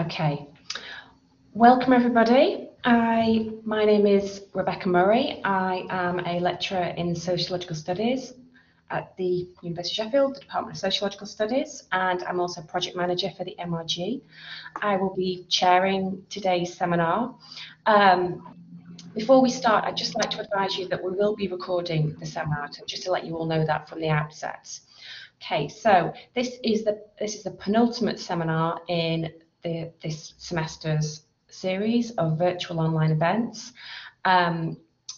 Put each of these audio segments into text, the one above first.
Okay. Welcome everybody. I, my name is Rebecca Murray. I am a lecturer in Sociological Studies at the University of Sheffield, the Department of Sociological Studies, and I'm also project manager for the MRG. I will be chairing today's seminar. Um, before we start, I'd just like to advise you that we will be recording the seminar, just to let you all know that from the outset. Okay, so this is the this is the penultimate seminar in the, this semester's series of virtual online events. Um,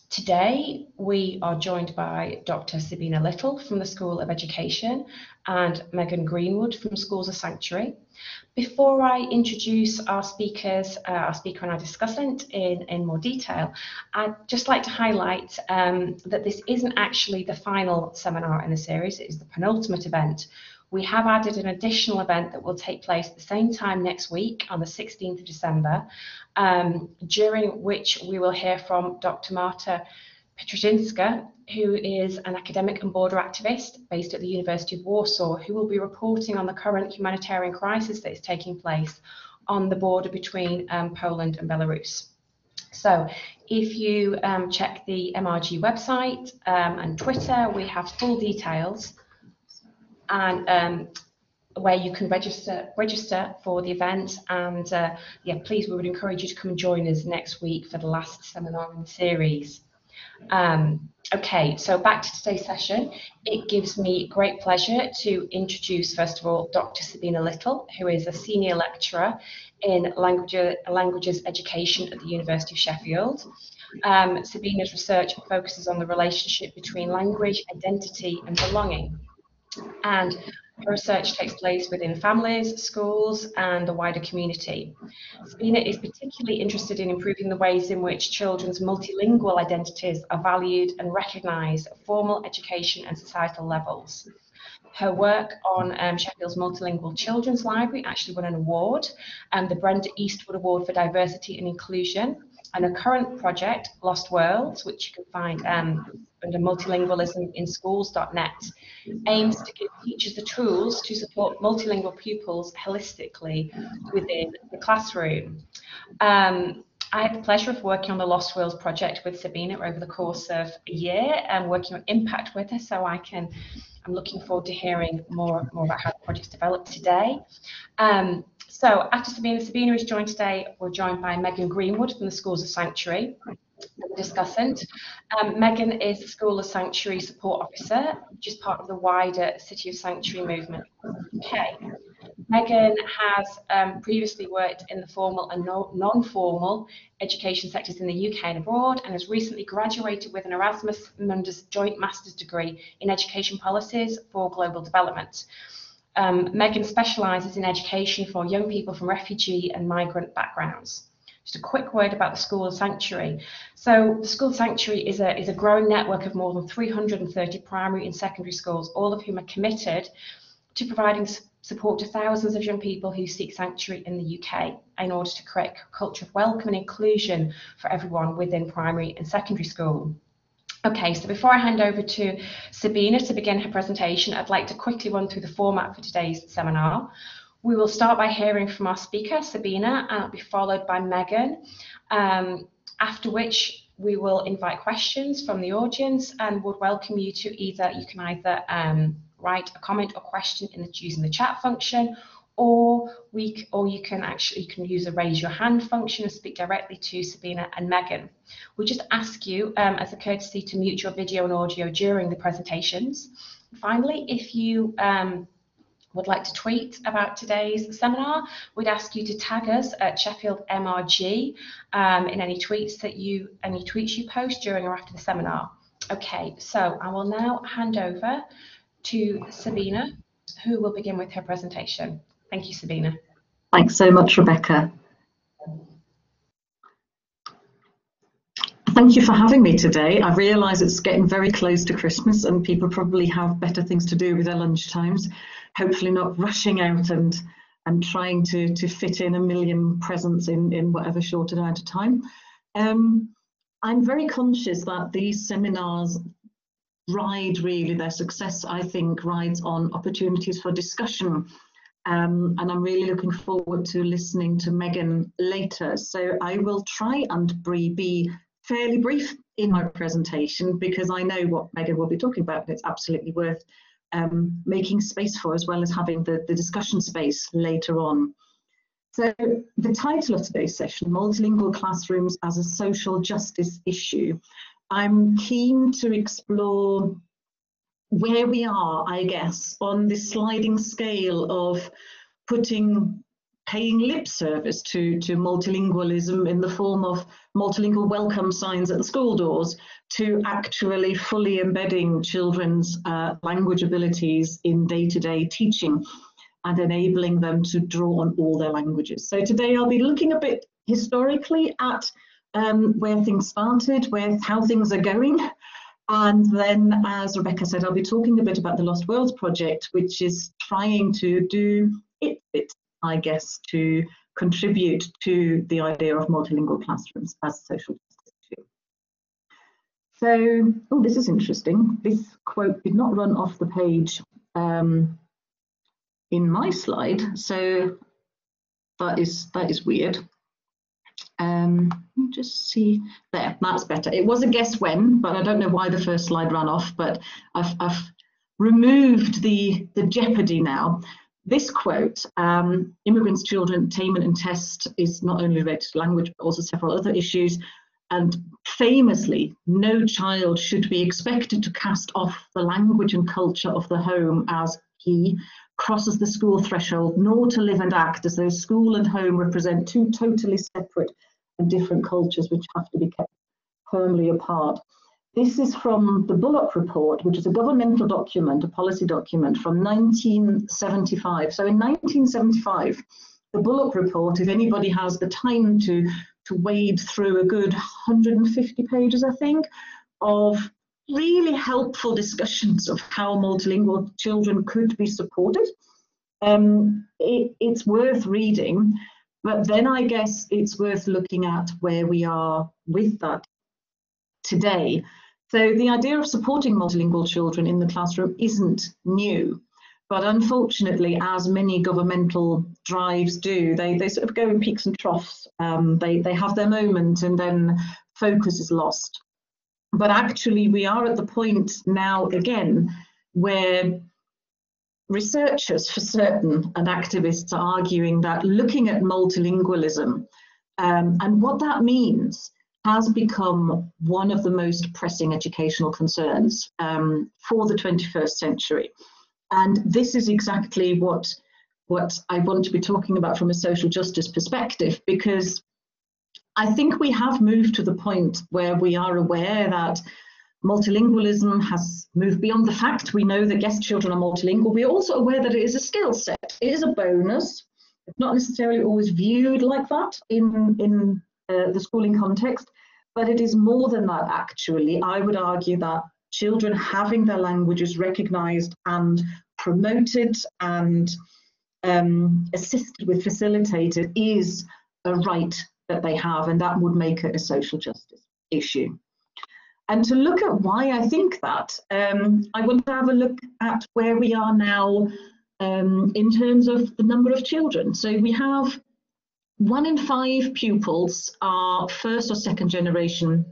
today, we are joined by Dr. Sabine Little from the School of Education and Megan Greenwood from Schools of Sanctuary. Before I introduce our speakers, uh, our speaker and our discussant in, in more detail, I'd just like to highlight um, that this isn't actually the final seminar in the series, it is the penultimate event we have added an additional event that will take place at the same time next week on the 16th of December, um, during which we will hear from Dr. Marta Petrzyńska, who is an academic and border activist based at the University of Warsaw, who will be reporting on the current humanitarian crisis that is taking place on the border between um, Poland and Belarus. So if you um, check the MRG website um, and Twitter, we have full details and um, where you can register register for the event. And uh, yeah, please, we would encourage you to come and join us next week for the last seminar in the series. Um, okay, so back to today's session. It gives me great pleasure to introduce, first of all, Dr. Sabine Little, who is a senior lecturer in language, languages education at the University of Sheffield. Um, Sabine's research focuses on the relationship between language, identity, and belonging and her research takes place within families, schools, and the wider community. Sabine is particularly interested in improving the ways in which children's multilingual identities are valued and recognised at formal education and societal levels. Her work on um, Sheffield's Multilingual Children's Library actually won an award, um, the Brenda Eastwood Award for Diversity and Inclusion, and a current project, Lost Worlds, which you can find um, under multilingualisminschools.net, aims to give teachers the tools to support multilingual pupils holistically within the classroom. Um, I had the pleasure of working on the Lost Worlds project with Sabine over the course of a year and working on impact with her, so I can. I'm looking forward to hearing more, more about how the project's developed today. Um, so after Sabine, Sabine is joined today, we're joined by Megan Greenwood from the Schools of Sanctuary, the discussant. Um, Megan is the School of Sanctuary Support Officer, which is part of the wider City of Sanctuary movement. Okay. Megan has um, previously worked in the formal and no, non-formal education sectors in the UK and abroad and has recently graduated with an Erasmus Mundus Joint Master's degree in Education Policies for Global Development. Um, Megan specialises in education for young people from refugee and migrant backgrounds. Just a quick word about the School Sanctuary. So the School Sanctuary is a, is a growing network of more than 330 primary and secondary schools, all of whom are committed to providing support to thousands of young people who seek sanctuary in the UK in order to create a culture of welcome and inclusion for everyone within primary and secondary school. Okay, so before I hand over to Sabine to begin her presentation, I'd like to quickly run through the format for today's seminar. We will start by hearing from our speaker, Sabine, and it'll be followed by Megan, um, after which we will invite questions from the audience and would welcome you to either, you can either um, write a comment or question in the, using the chat function or we or you can actually you can use a raise your hand function and speak directly to Sabine and Megan. We just ask you um, as a courtesy to mute your video and audio during the presentations. Finally, if you um, would like to tweet about today's seminar, we'd ask you to tag us at Sheffield MRG um, in any tweets that you any tweets you post during or after the seminar. Okay, so I will now hand over to Sabine, who will begin with her presentation. Thank you, Sabine. Thanks so much, Rebecca. Thank you for having me today. I realise it's getting very close to Christmas and people probably have better things to do with their lunch times. Hopefully not rushing out and and trying to, to fit in a million presents in, in whatever short amount of time. Um, I'm very conscious that these seminars ride really, their success I think rides on opportunities for discussion Um, and I'm really looking forward to listening to Megan later. So I will try and be fairly brief in my presentation because I know what Megan will be talking about and it's absolutely worth um, making space for as well as having the, the discussion space later on. So the title of today's session, Multilingual Classrooms as a Social Justice Issue. I'm keen to explore where we are, I guess, on this sliding scale of putting paying lip service to, to multilingualism in the form of multilingual welcome signs at the school doors to actually fully embedding children's uh, language abilities in day-to-day -day teaching and enabling them to draw on all their languages. So today I'll be looking a bit historically at um, where things started, where how things are going, and then, as Rebecca said, I'll be talking a bit about the Lost Worlds project, which is trying to do its bit, I guess, to contribute to the idea of multilingual classrooms as social justice. So, oh, this is interesting. This quote did not run off the page um, in my slide, so that is that is weird. Um, just see there, that's better. It was a guess when, but I don't know why the first slide ran off, but I've, I've removed the, the jeopardy now. This quote, um, immigrants, children, attainment and test is not only related to language, but also several other issues. And famously, no child should be expected to cast off the language and culture of the home as he crosses the school threshold, nor to live and act as though school and home represent two totally separate and different cultures which have to be kept firmly apart. This is from the Bullock Report, which is a governmental document, a policy document from 1975. So in 1975, the Bullock Report, if anybody has the time to, to wade through a good 150 pages, I think, of really helpful discussions of how multilingual children could be supported. Um, it, it's worth reading, but then I guess it's worth looking at where we are with that today. So the idea of supporting multilingual children in the classroom isn't new. But unfortunately, as many governmental drives do, they, they sort of go in peaks and troughs. Um, they, they have their moment and then focus is lost. But actually, we are at the point now again where researchers for certain and activists are arguing that looking at multilingualism um, and what that means has become one of the most pressing educational concerns um, for the 21st century. And this is exactly what, what I want to be talking about from a social justice perspective, because I think we have moved to the point where we are aware that multilingualism has moved beyond the fact we know that guest children are multilingual. We're also aware that it is a skill set. It is a bonus. It's not necessarily always viewed like that in, in uh, the schooling context, but it is more than that actually. I would argue that children having their languages recognized and promoted and um, assisted with, facilitated is a right that they have, and that would make it a social justice issue. And to look at why I think that, um, I want to have a look at where we are now um, in terms of the number of children. So we have one in five pupils are first or second generation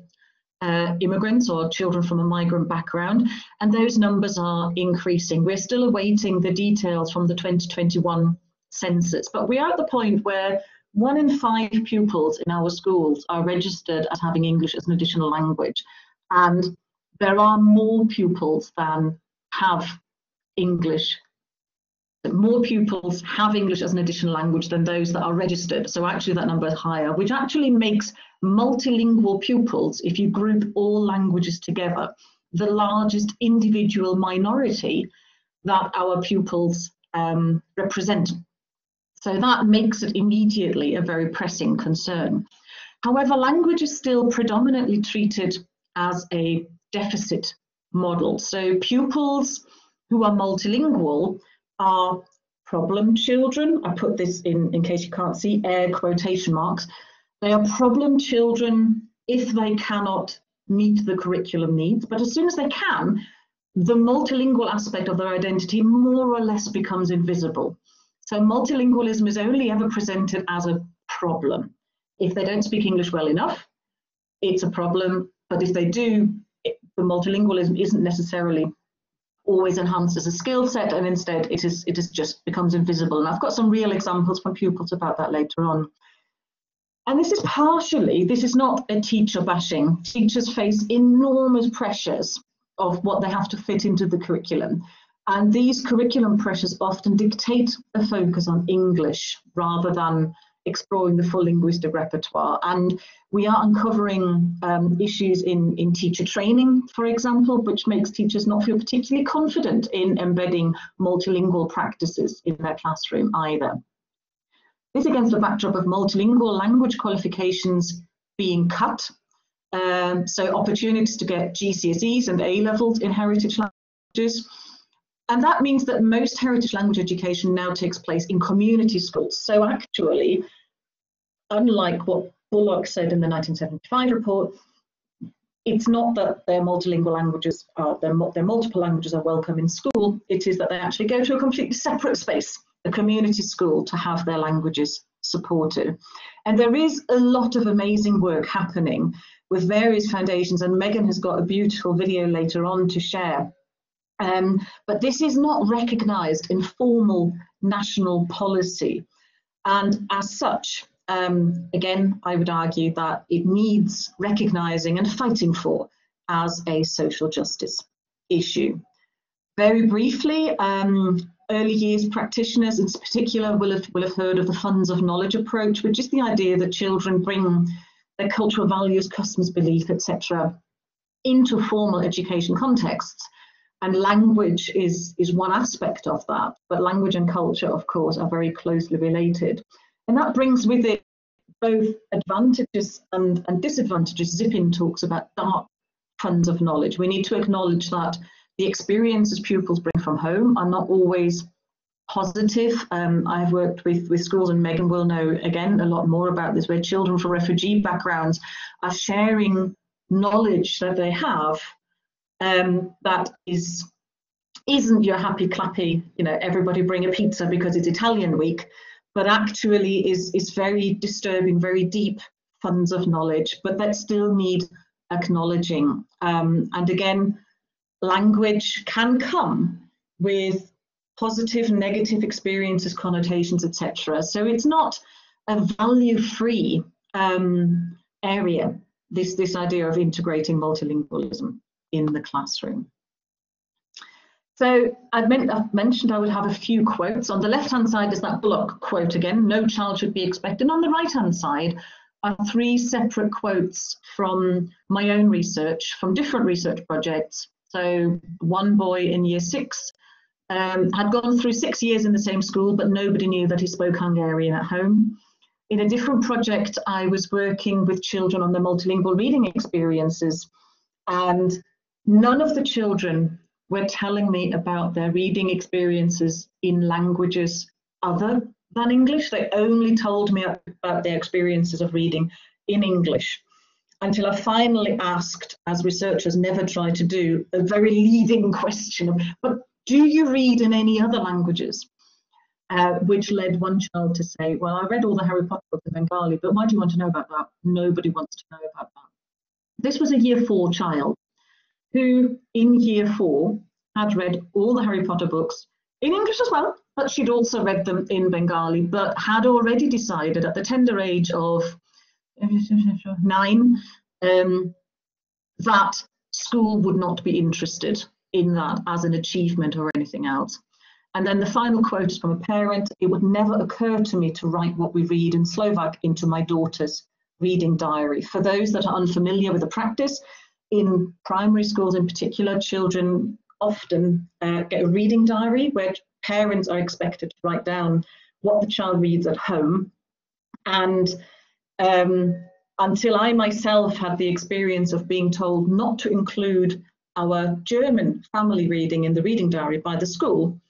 uh, immigrants or children from a migrant background, and those numbers are increasing. We're still awaiting the details from the 2021 census, but we are at the point where one in five pupils in our schools are registered as having English as an additional language. And there are more pupils than have English. More pupils have English as an additional language than those that are registered. So actually that number is higher, which actually makes multilingual pupils, if you group all languages together, the largest individual minority that our pupils um, represent so that makes it immediately a very pressing concern. However, language is still predominantly treated as a deficit model. So pupils who are multilingual are problem children. I put this in, in case you can't see, air quotation marks. They are problem children if they cannot meet the curriculum needs, but as soon as they can, the multilingual aspect of their identity more or less becomes invisible. So multilingualism is only ever presented as a problem. If they don't speak English well enough, it's a problem. But if they do, it, the multilingualism isn't necessarily always enhanced as a skill set, and instead it is it is just becomes invisible. And I've got some real examples from pupils about that later on. And this is partially, this is not a teacher bashing. Teachers face enormous pressures of what they have to fit into the curriculum. And these curriculum pressures often dictate a focus on English rather than exploring the full linguistic repertoire. And we are uncovering um, issues in, in teacher training, for example, which makes teachers not feel particularly confident in embedding multilingual practices in their classroom either. This against the backdrop of multilingual language qualifications being cut. Um, so opportunities to get GCSEs and A levels in heritage languages. And that means that most heritage language education now takes place in community schools. So actually, unlike what Bullock said in the 1975 report, it's not that their multilingual languages are their, their multiple languages are welcome in school. It is that they actually go to a completely separate space, a community school, to have their languages supported. And there is a lot of amazing work happening with various foundations, and Megan has got a beautiful video later on to share um, but this is not recognised in formal national policy. And as such, um, again, I would argue that it needs recognising and fighting for as a social justice issue. Very briefly, um, early years practitioners in particular will have, will have heard of the funds of knowledge approach, which is the idea that children bring their cultural values, customs, belief, etc., into formal education contexts and language is, is one aspect of that, but language and culture, of course, are very closely related. And that brings with it both advantages and, and disadvantages. Zipin talks about dark funds of knowledge. We need to acknowledge that the experiences pupils bring from home are not always positive. Um, I've worked with, with schools, and Megan will know again a lot more about this, where children from refugee backgrounds are sharing knowledge that they have um, that is isn't your happy clappy, you know, everybody bring a pizza because it's Italian week, but actually is is very disturbing, very deep funds of knowledge, but that still need acknowledging. Um, and again, language can come with positive, negative experiences, connotations, etc. So it's not a value-free um, area. This this idea of integrating multilingualism in the classroom. So I've, men I've, mentioned I would have a few quotes. On the left-hand side is that Bullock quote again, no child should be expected. On the right-hand side are three separate quotes from my own research, from different research projects. So one boy in year six um, had gone through six years in the same school, but nobody knew that he spoke Hungarian at home. In a different project, I was working with children on their multilingual reading experiences. And None of the children were telling me about their reading experiences in languages other than English. They only told me about their experiences of reading in English until I finally asked, as researchers never try to do, a very leading question but do you read in any other languages? Uh, which led one child to say, well, I read all the Harry Potter books in Bengali, but why do you want to know about that? Nobody wants to know about that. This was a year four child who in year four had read all the Harry Potter books in English as well, but she'd also read them in Bengali, but had already decided at the tender age of nine um, that school would not be interested in that as an achievement or anything else. And then the final quote is from a parent It would never occur to me to write what we read in Slovak into my daughter's reading diary. For those that are unfamiliar with the practice, in primary schools in particular, children often uh, get a reading diary where parents are expected to write down what the child reads at home. And um, until I myself had the experience of being told not to include our German family reading in the reading diary by the school,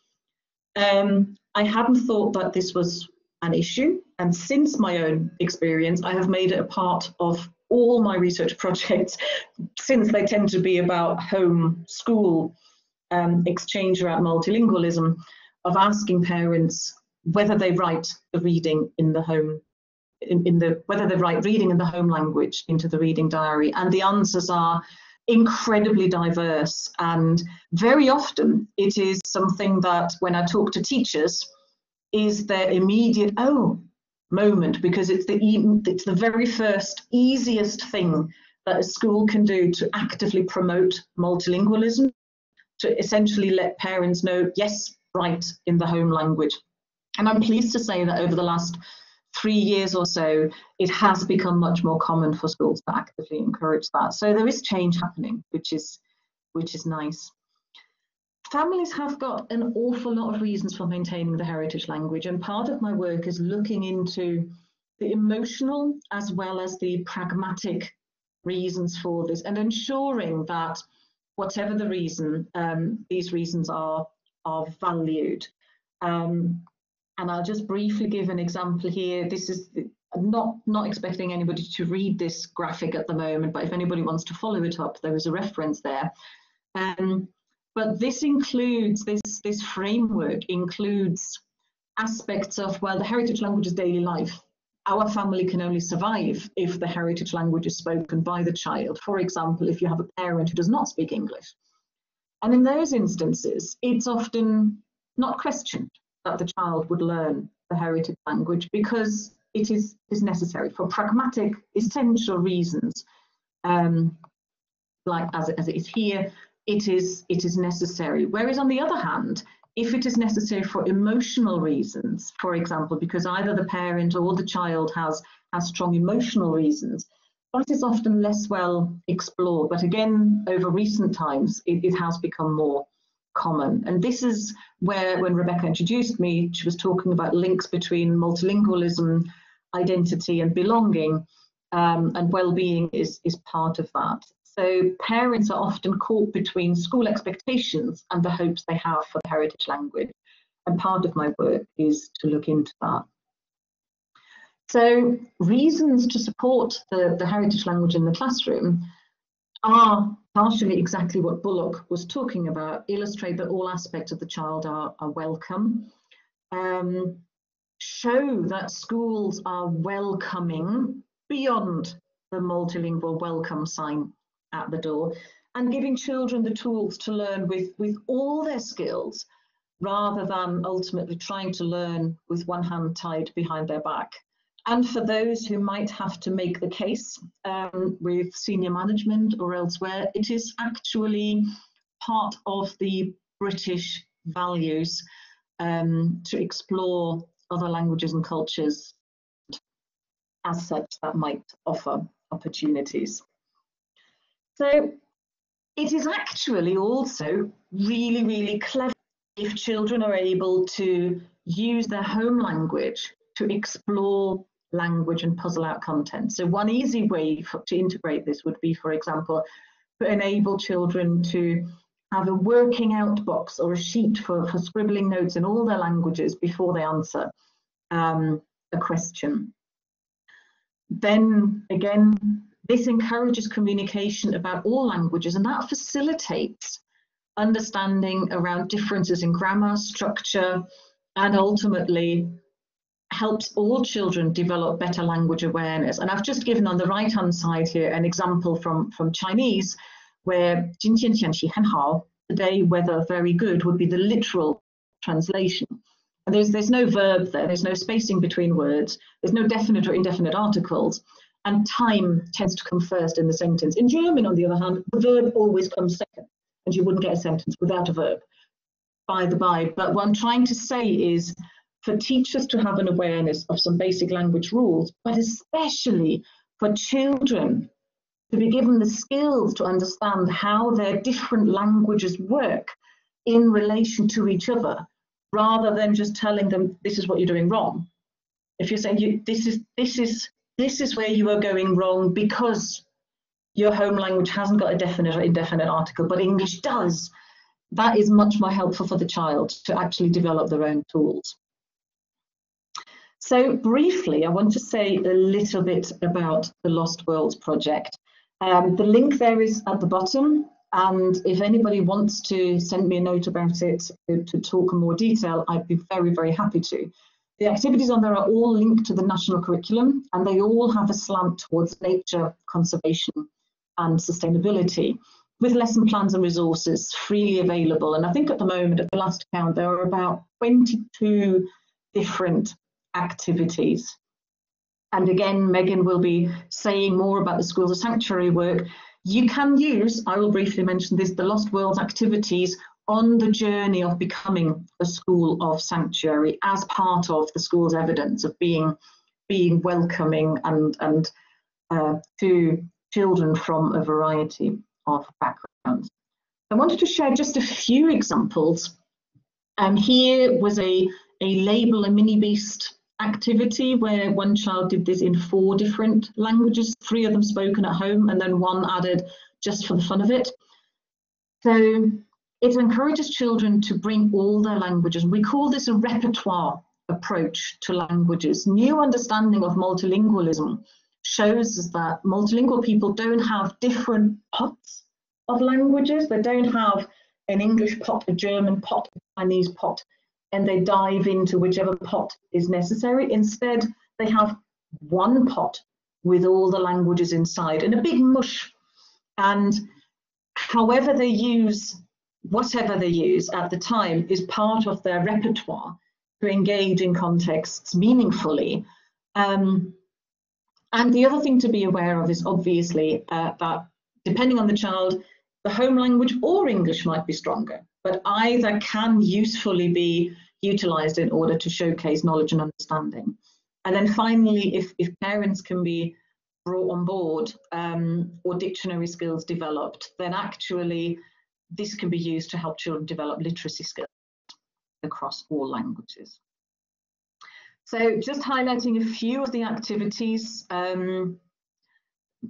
um, I hadn't thought that this was an issue. And since my own experience, I have made it a part of all my research projects, since they tend to be about home school um, exchange around multilingualism, of asking parents whether they write the reading in the home in, in the whether they write reading in the home language into the reading diary. And the answers are incredibly diverse. And very often it is something that when i talk to teachers is their immediate oh moment because it's the it's the very first easiest thing that a school can do to actively promote multilingualism to essentially let parents know yes write in the home language and i'm pleased to say that over the last three years or so, it has become much more common for schools to actively encourage that. So there is change happening, which is which is nice. Families have got an awful lot of reasons for maintaining the heritage language, and part of my work is looking into the emotional as well as the pragmatic reasons for this and ensuring that whatever the reason, um, these reasons are, are valued. Um, and I'll just briefly give an example here. This is not not expecting anybody to read this graphic at the moment, but if anybody wants to follow it up, there is a reference there. Um, but this includes this this framework includes aspects of well the heritage language is daily life. Our family can only survive if the heritage language is spoken by the child. For example, if you have a parent who does not speak English. And in those instances, it's often not questioned that the child would learn the heritage language because it is, is necessary for pragmatic, essential reasons. Um, like as, as it is here, it is, it is necessary. Whereas on the other hand, if it is necessary for emotional reasons, for example, because either the parent or the child has, has strong emotional reasons, that is often less well explored. But again, over recent times, it, it has become more common. And this is where, when Rebecca introduced me, she was talking about links between multilingualism, identity, and belonging, um, and well-being is, is part of that. So parents are often caught between school expectations and the hopes they have for the heritage language. And part of my work is to look into that. So reasons to support the, the heritage language in the classroom are partially exactly what Bullock was talking about, illustrate that all aspects of the child are, are welcome, um, show that schools are welcoming beyond the multilingual welcome sign at the door, and giving children the tools to learn with, with all their skills rather than ultimately trying to learn with one hand tied behind their back. And for those who might have to make the case um, with senior management or elsewhere, it is actually part of the British values um, to explore other languages and cultures. As such, that might offer opportunities. So it is actually also really, really clever if children are able to use their home language to explore language and puzzle out content. So one easy way for, to integrate this would be, for example, to enable children to have a working out box or a sheet for, for scribbling notes in all their languages before they answer um, a question. Then again, this encourages communication about all languages and that facilitates understanding around differences in grammar, structure, and ultimately helps all children develop better language awareness. And I've just given on the right hand side here an example from, from Chinese where Jin Tian Tian Shi Han Hao, today weather very good, would be the literal translation. And there's, there's no verb there, there's no spacing between words, there's no definite or indefinite articles and time tends to come first in the sentence. In German, on the other hand, the verb always comes second, and you wouldn't get a sentence without a verb, by the by. But what I'm trying to say is for teachers to have an awareness of some basic language rules, but especially for children to be given the skills to understand how their different languages work in relation to each other, rather than just telling them this is what you're doing wrong. If you're saying you, this is this is this is where you are going wrong because your home language hasn't got a definite or indefinite article, but English does. That is much more helpful for the child to actually develop their own tools. So briefly, I want to say a little bit about the Lost Worlds project. Um, the link there is at the bottom, and if anybody wants to send me a note about it to, to talk in more detail, I'd be very, very happy to. The activities on there are all linked to the national curriculum and they all have a slant towards nature conservation and sustainability with lesson plans and resources freely available. And I think at the moment, at the last count, there are about 22 different activities. And again, Megan will be saying more about the Schools of Sanctuary work. You can use, I will briefly mention this, the Lost Worlds activities on the journey of becoming a school of sanctuary as part of the school's evidence of being being welcoming and and uh, to children from a variety of backgrounds. I wanted to share just a few examples. And here was a, a label a mini beast activity where one child did this in four different languages, three of them spoken at home, and then one added just for the fun of it. So it encourages children to bring all their languages. We call this a repertoire approach to languages. New understanding of multilingualism shows us that multilingual people don't have different pots of languages. They don't have an English pot, a German pot, a Chinese pot, and they dive into whichever pot is necessary. Instead, they have one pot with all the languages inside and a big mush. And however they use whatever they use at the time is part of their repertoire to engage in contexts meaningfully. Um, and the other thing to be aware of is obviously uh, that depending on the child, the home language or English might be stronger, but either can usefully be utilized in order to showcase knowledge and understanding. And then finally, if, if parents can be brought on board um, or dictionary skills developed, then actually this can be used to help children develop literacy skills across all languages. So just highlighting a few of the activities. Um,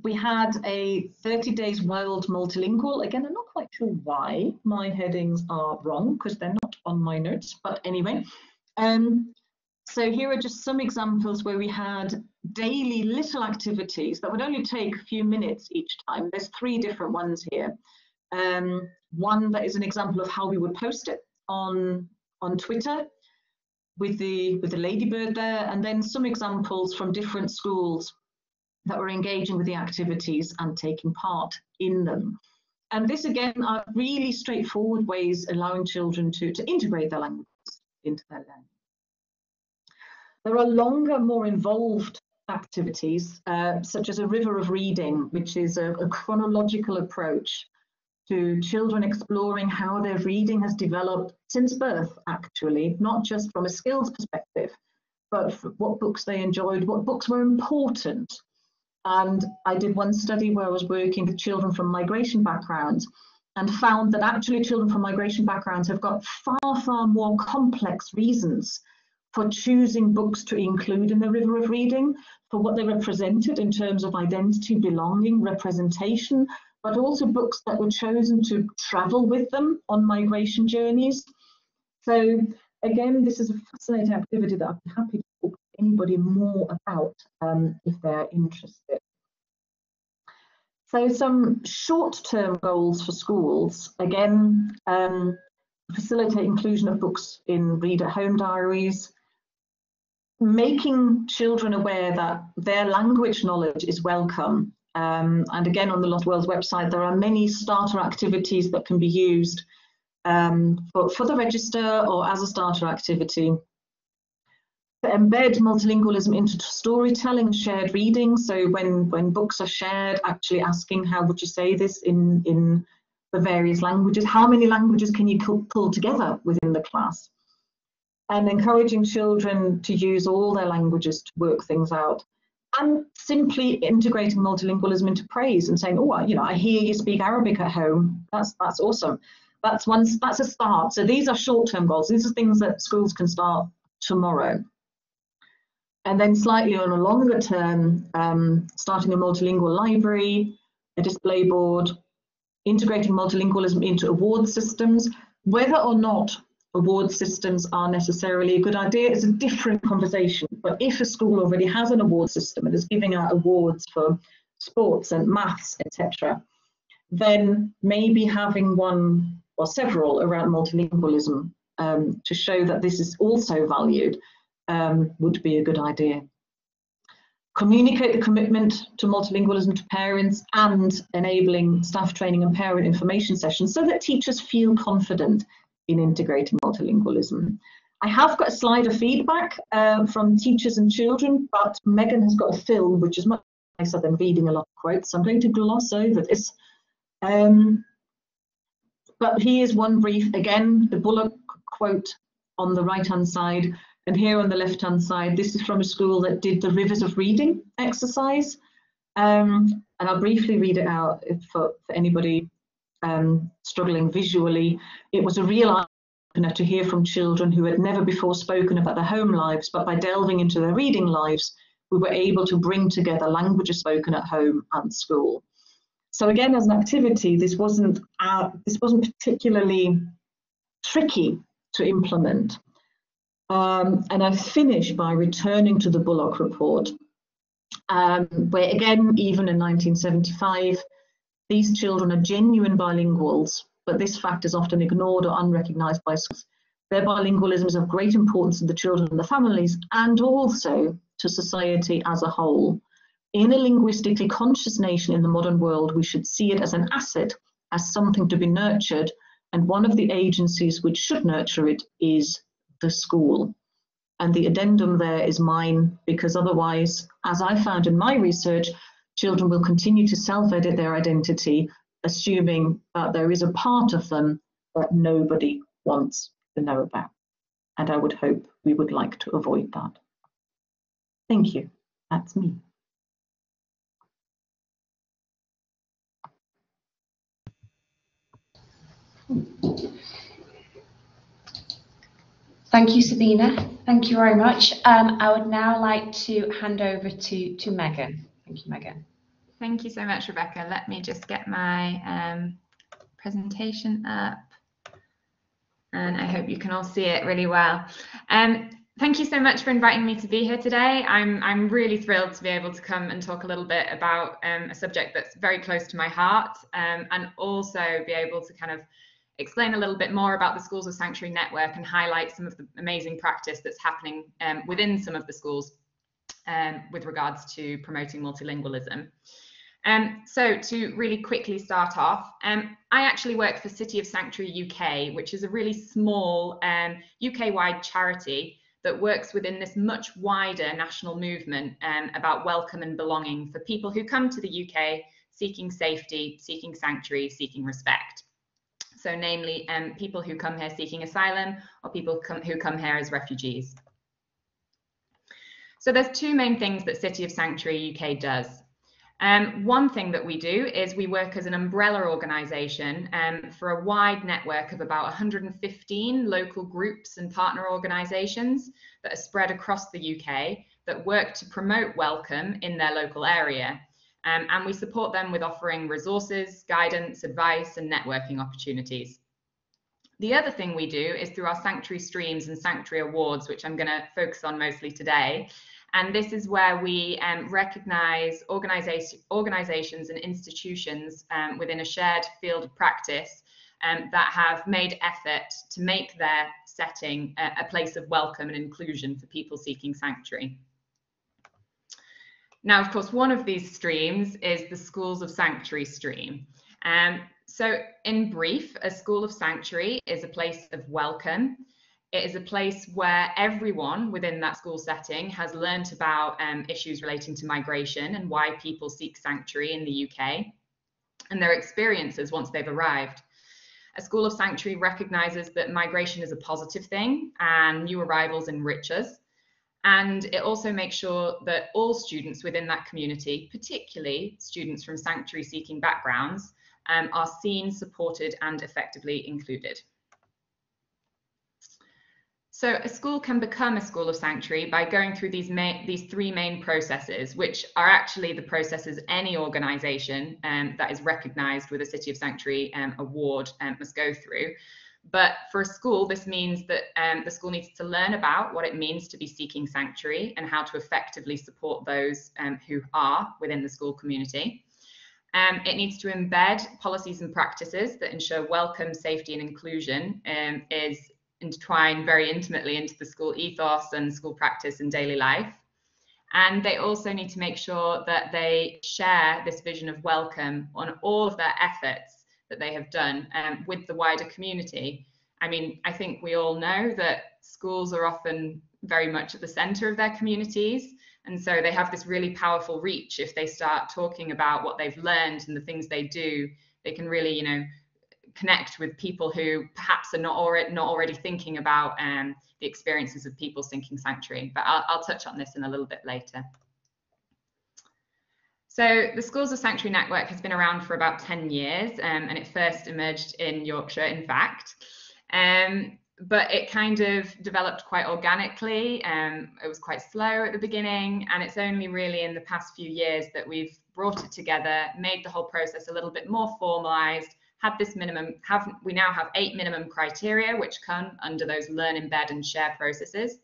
we had a 30 days wild multilingual. Again, I'm not quite sure why my headings are wrong because they're not on my notes, but anyway. Um, so here are just some examples where we had daily little activities that would only take a few minutes each time. There's three different ones here. Um, one that is an example of how we would post it on, on Twitter with the, with the ladybird there, and then some examples from different schools that were engaging with the activities and taking part in them. And this again are really straightforward ways allowing children to, to integrate their language into their learning. There are longer, more involved activities, uh, such as a river of reading, which is a, a chronological approach to children exploring how their reading has developed since birth, actually, not just from a skills perspective, but what books they enjoyed, what books were important. And I did one study where I was working with children from migration backgrounds and found that actually children from migration backgrounds have got far, far more complex reasons for choosing books to include in the river of reading, for what they represented in terms of identity, belonging, representation, but also books that were chosen to travel with them on migration journeys. So again, this is a fascinating activity that I'd be happy to talk to anybody more about um, if they're interested. So some short-term goals for schools, again, um, facilitate inclusion of books in read-at-home diaries, making children aware that their language knowledge is welcome um, and again, on the Lost Worlds website, there are many starter activities that can be used um, for, for the register or as a starter activity. To embed multilingualism into storytelling shared reading. So when, when books are shared, actually asking how would you say this in, in the various languages? How many languages can you pull together within the class? And encouraging children to use all their languages to work things out and simply integrating multilingualism into praise and saying, oh, you know, I hear you speak Arabic at home. That's that's awesome. That's one. That's a start. So these are short-term goals. These are things that schools can start tomorrow. And then slightly on a longer term, um, starting a multilingual library, a display board, integrating multilingualism into award systems, whether or not award systems are necessarily a good idea is a different conversation. But if a school already has an award system and is giving out awards for sports and maths, etc., then maybe having one or several around multilingualism um, to show that this is also valued um, would be a good idea. Communicate the commitment to multilingualism to parents and enabling staff training and parent information sessions so that teachers feel confident in integrating multilingualism. I have got a slide of feedback uh, from teachers and children, but Megan has got a film which is much nicer than reading a lot of quotes, so I'm going to gloss over this. Um, but here's one brief, again, the Bullock quote on the right-hand side, and here on the left-hand side, this is from a school that did the Rivers of Reading exercise. Um, and I'll briefly read it out for, for anybody um, struggling visually. It was a real opener to hear from children who had never before spoken about their home lives, but by delving into their reading lives, we were able to bring together languages spoken at home and school. So again, as an activity, this wasn't uh, this wasn't particularly tricky to implement. Um, and I finish by returning to the Bullock report, um, where again, even in 1975, these children are genuine bilinguals, but this fact is often ignored or unrecognised by schools. Their bilingualism is of great importance to the children and the families, and also to society as a whole. In a linguistically conscious nation in the modern world, we should see it as an asset, as something to be nurtured, and one of the agencies which should nurture it is the school. And the addendum there is mine because otherwise, as I found in my research, children will continue to self edit their identity, assuming that there is a part of them that nobody wants to know about. And I would hope we would like to avoid that. Thank you. That's me. Thank you, Sabine. Thank you very much. Um, I would now like to hand over to, to Megan. Thank you, Megan. Thank you so much, Rebecca. Let me just get my um, presentation up. And I hope you can all see it really well. Um, thank you so much for inviting me to be here today. I'm, I'm really thrilled to be able to come and talk a little bit about um, a subject that's very close to my heart um, and also be able to kind of explain a little bit more about the Schools of Sanctuary Network and highlight some of the amazing practice that's happening um, within some of the schools um, with regards to promoting multilingualism. Um, so to really quickly start off, um, I actually work for City of Sanctuary UK, which is a really small UK-wide um, charity that works within this much wider national movement um, about welcome and belonging for people who come to the UK seeking safety, seeking sanctuary, seeking respect. So namely, um, people who come here seeking asylum or people come, who come here as refugees. So there's two main things that City of Sanctuary UK does. Um, one thing that we do is we work as an umbrella organisation um, for a wide network of about 115 local groups and partner organisations that are spread across the UK that work to promote welcome in their local area. Um, and we support them with offering resources, guidance, advice, and networking opportunities. The other thing we do is through our sanctuary streams and sanctuary awards, which I'm going to focus on mostly today. And this is where we um, recognize organization, organizations and institutions um, within a shared field of practice um, that have made effort to make their setting a, a place of welcome and inclusion for people seeking sanctuary. Now, of course, one of these streams is the Schools of Sanctuary stream. Um, so in brief, a School of Sanctuary is a place of welcome. It is a place where everyone within that school setting has learnt about um, issues relating to migration and why people seek sanctuary in the UK and their experiences once they've arrived. A School of Sanctuary recognises that migration is a positive thing and new arrivals enrich us. And it also makes sure that all students within that community, particularly students from sanctuary seeking backgrounds, um, are seen, supported and effectively included. So a school can become a school of sanctuary by going through these, these three main processes, which are actually the processes any organisation um, that is recognised with a City of Sanctuary um, award um, must go through. But for a school, this means that um, the school needs to learn about what it means to be seeking sanctuary and how to effectively support those um, who are within the school community. Um, it needs to embed policies and practices that ensure welcome, safety and inclusion um, is intertwine very intimately into the school ethos and school practice and daily life. And they also need to make sure that they share this vision of welcome on all of their efforts that they have done um, with the wider community. I mean, I think we all know that schools are often very much at the center of their communities. And so they have this really powerful reach if they start talking about what they've learned and the things they do. They can really, you know, connect with people who perhaps are not already not already thinking about um, the experiences of people seeking sanctuary. But I'll, I'll touch on this in a little bit later. So the Schools of Sanctuary Network has been around for about 10 years um, and it first emerged in Yorkshire, in fact. Um, but it kind of developed quite organically. Um, it was quite slow at the beginning, and it's only really in the past few years that we've brought it together, made the whole process a little bit more formalized, had this minimum, have we now have eight minimum criteria which come under those learn, embed, and share processes.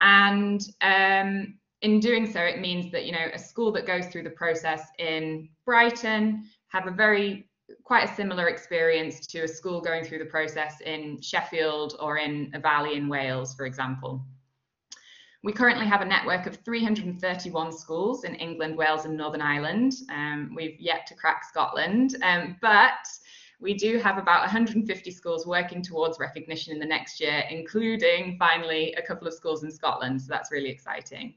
And um, in doing so, it means that you know a school that goes through the process in Brighton have a very quite a similar experience to a school going through the process in Sheffield or in a valley in Wales, for example. We currently have a network of 331 schools in England, Wales, and Northern Ireland. Um, we've yet to crack Scotland, um, but we do have about 150 schools working towards recognition in the next year, including finally a couple of schools in Scotland. So that's really exciting.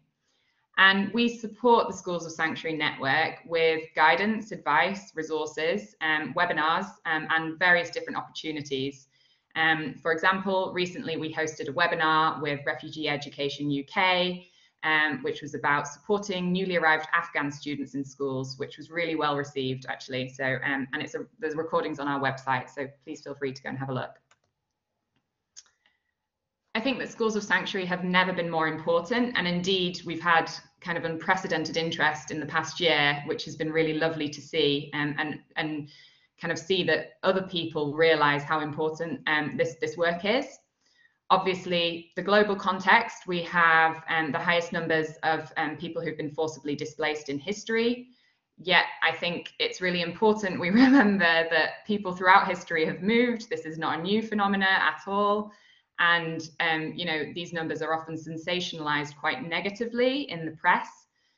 And we support the Schools of Sanctuary Network with guidance, advice, resources, um, webinars, um, and various different opportunities. Um, for example, recently we hosted a webinar with Refugee Education UK, um, which was about supporting newly arrived Afghan students in schools, which was really well received actually. So, um, and it's a, there's recordings on our website, so please feel free to go and have a look. I think that schools of sanctuary have never been more important. And indeed, we've had kind of unprecedented interest in the past year, which has been really lovely to see and, and, and kind of see that other people realize how important um, this, this work is. Obviously, the global context, we have um, the highest numbers of um, people who've been forcibly displaced in history. Yet, I think it's really important we remember that people throughout history have moved. This is not a new phenomena at all. And, um, you know, these numbers are often sensationalized quite negatively in the press.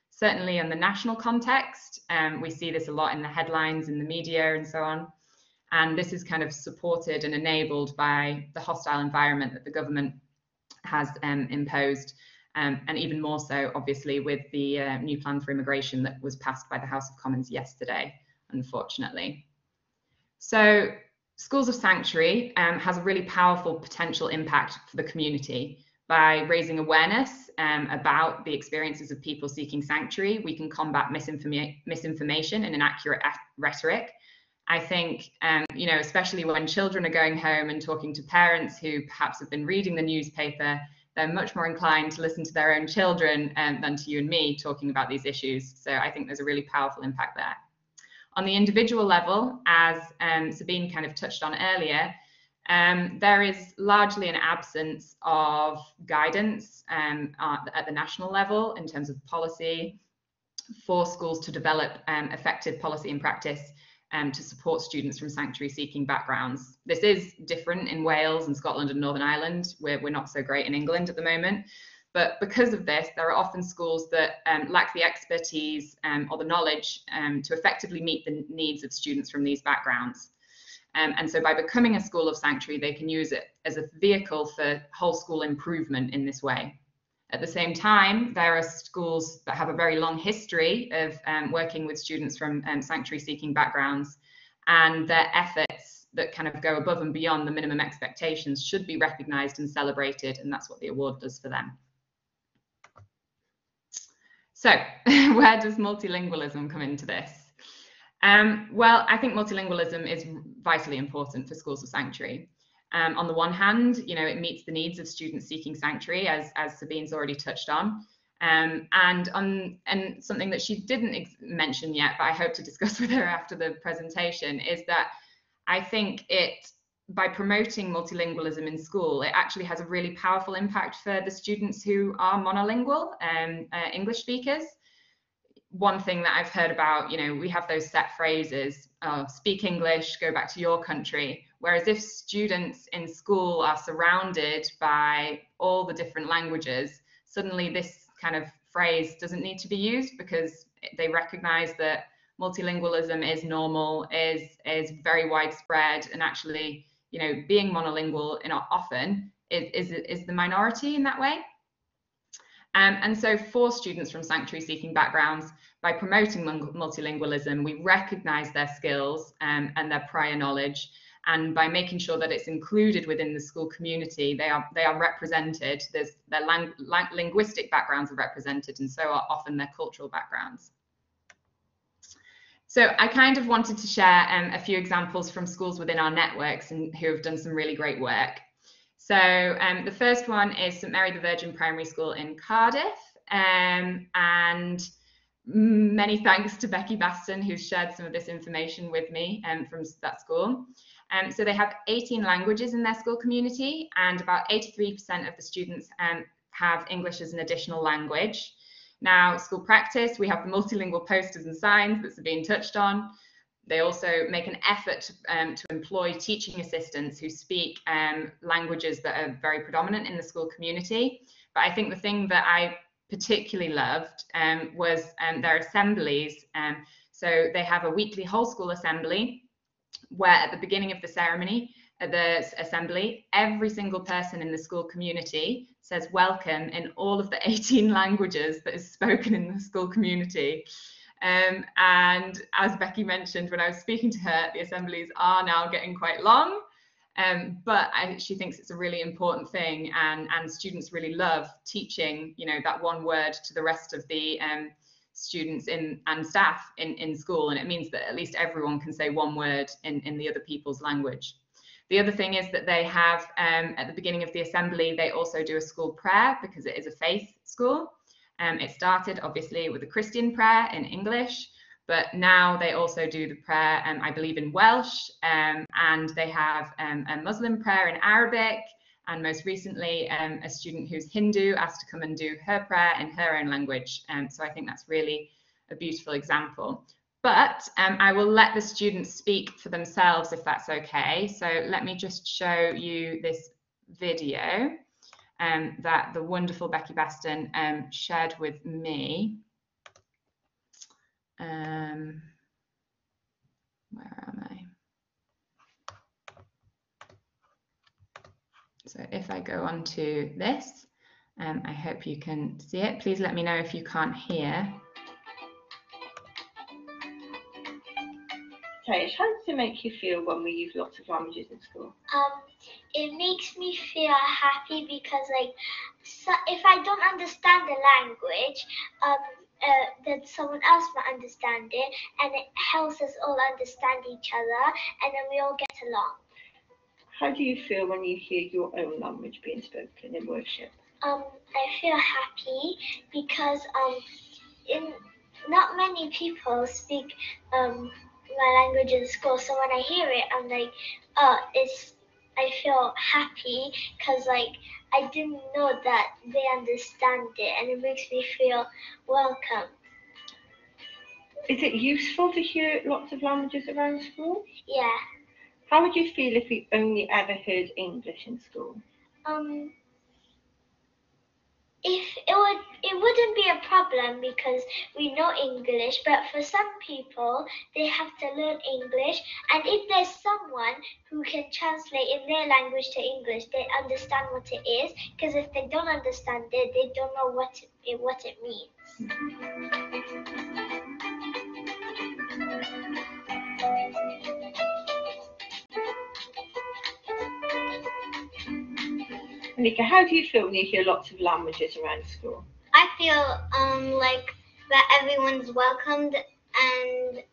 Certainly in the national context, um, we see this a lot in the headlines, in the media, and so on. And this is kind of supported and enabled by the hostile environment that the government has um, imposed, um, and even more so, obviously, with the uh, new plan for immigration that was passed by the House of Commons yesterday, unfortunately. So Schools of Sanctuary um, has a really powerful potential impact for the community. By raising awareness um, about the experiences of people seeking sanctuary, we can combat misinforma misinformation and inaccurate rhetoric. I think, um, you know, especially when children are going home and talking to parents who perhaps have been reading the newspaper, they're much more inclined to listen to their own children um, than to you and me talking about these issues. So I think there's a really powerful impact there. On the individual level, as um, Sabine kind of touched on earlier, um, there is largely an absence of guidance um, at the national level in terms of policy for schools to develop um, effective policy and practice um, to support students from sanctuary seeking backgrounds. This is different in Wales and Scotland and Northern Ireland, where we're not so great in England at the moment. But because of this, there are often schools that um, lack the expertise um, or the knowledge um, to effectively meet the needs of students from these backgrounds. Um, and so by becoming a school of sanctuary, they can use it as a vehicle for whole school improvement in this way. At the same time, there are schools that have a very long history of um, working with students from um, sanctuary seeking backgrounds and their efforts that kind of go above and beyond the minimum expectations should be recognized and celebrated. And that's what the award does for them. So where does multilingualism come into this? Um, well, I think multilingualism is vitally important for schools of sanctuary. Um, on the one hand, you know, it meets the needs of students seeking sanctuary, as, as Sabine's already touched on. Um, and on and something that she didn't mention yet, but I hope to discuss with her after the presentation, is that I think it by promoting multilingualism in school, it actually has a really powerful impact for the students who are monolingual um, uh, English speakers. One thing that I've heard about, you know, we have those set phrases, uh, speak English, go back to your country, Whereas if students in school are surrounded by all the different languages, suddenly this kind of phrase doesn't need to be used because they recognize that multilingualism is normal, is is very widespread, and actually, you know, being monolingual in often is is, is the minority in that way. Um, and so for students from sanctuary seeking backgrounds, by promoting multilingualism, we recognize their skills um, and their prior knowledge. And by making sure that it's included within the school community, they are they are represented. There's their lang lang linguistic backgrounds are represented, and so are often their cultural backgrounds. So I kind of wanted to share um, a few examples from schools within our networks and who have done some really great work. So um, the first one is St Mary the Virgin Primary School in Cardiff. Um, and many thanks to Becky Baston, who's shared some of this information with me um, from that school. Um, so they have 18 languages in their school community, and about 83% of the students um, have English as an additional language. Now, school practice, we have the multilingual posters and signs that's being touched on. They also make an effort to, um, to employ teaching assistants who speak um, languages that are very predominant in the school community. But I think the thing that I particularly loved um, was um, their assemblies. So they have a weekly whole school assembly where at the beginning of the ceremony, at the assembly, every single person in the school community says welcome in all of the 18 languages that is spoken in the school community. Um, and as Becky mentioned, when I was speaking to her, the assemblies are now getting quite long. Um, but I, she thinks it's a really important thing, and, and students really love teaching, you know, that one word to the rest of the um, students in and staff in, in school, and it means that at least everyone can say one word in, in the other people's language. The other thing is that they have, um, at the beginning of the assembly, they also do a school prayer because it is a faith school. Um, it started obviously with a Christian prayer in English, but now they also do the prayer, um, I believe, in Welsh, um, and they have um, a Muslim prayer in Arabic. And most recently, um, a student who's Hindu asked to come and do her prayer in her own language. Um, so I think that's really a beautiful example. But um, I will let the students speak for themselves if that's okay. So let me just show you this video um, that the wonderful Becky Baston um, shared with me. Um, where am I? So if I go on to this, um, I hope you can see it. Please let me know if you can't hear. Okay, how does it make you feel when we use lots of languages in school? Um, it makes me feel happy because like so if I don't understand the language, um, uh, then someone else might understand it, and it helps us all understand each other, and then we all get along. How do you feel when you hear your own language being spoken in worship? Um, I feel happy because um, in not many people speak um my language in school, so when I hear it, I'm like, oh, it's I feel happy because like I didn't know that they understand it and it makes me feel welcome. Is it useful to hear lots of languages around school? Yeah. How would you feel if you only ever heard English in school? Um if it would it wouldn't be a problem because we know English, but for some people they have to learn English and if there's someone who can translate in their language to English, they understand what it is because if they don't understand it, they don't know what it, what it means. Anika, how do you feel when you hear lots of languages around school? I feel um like that everyone's welcomed and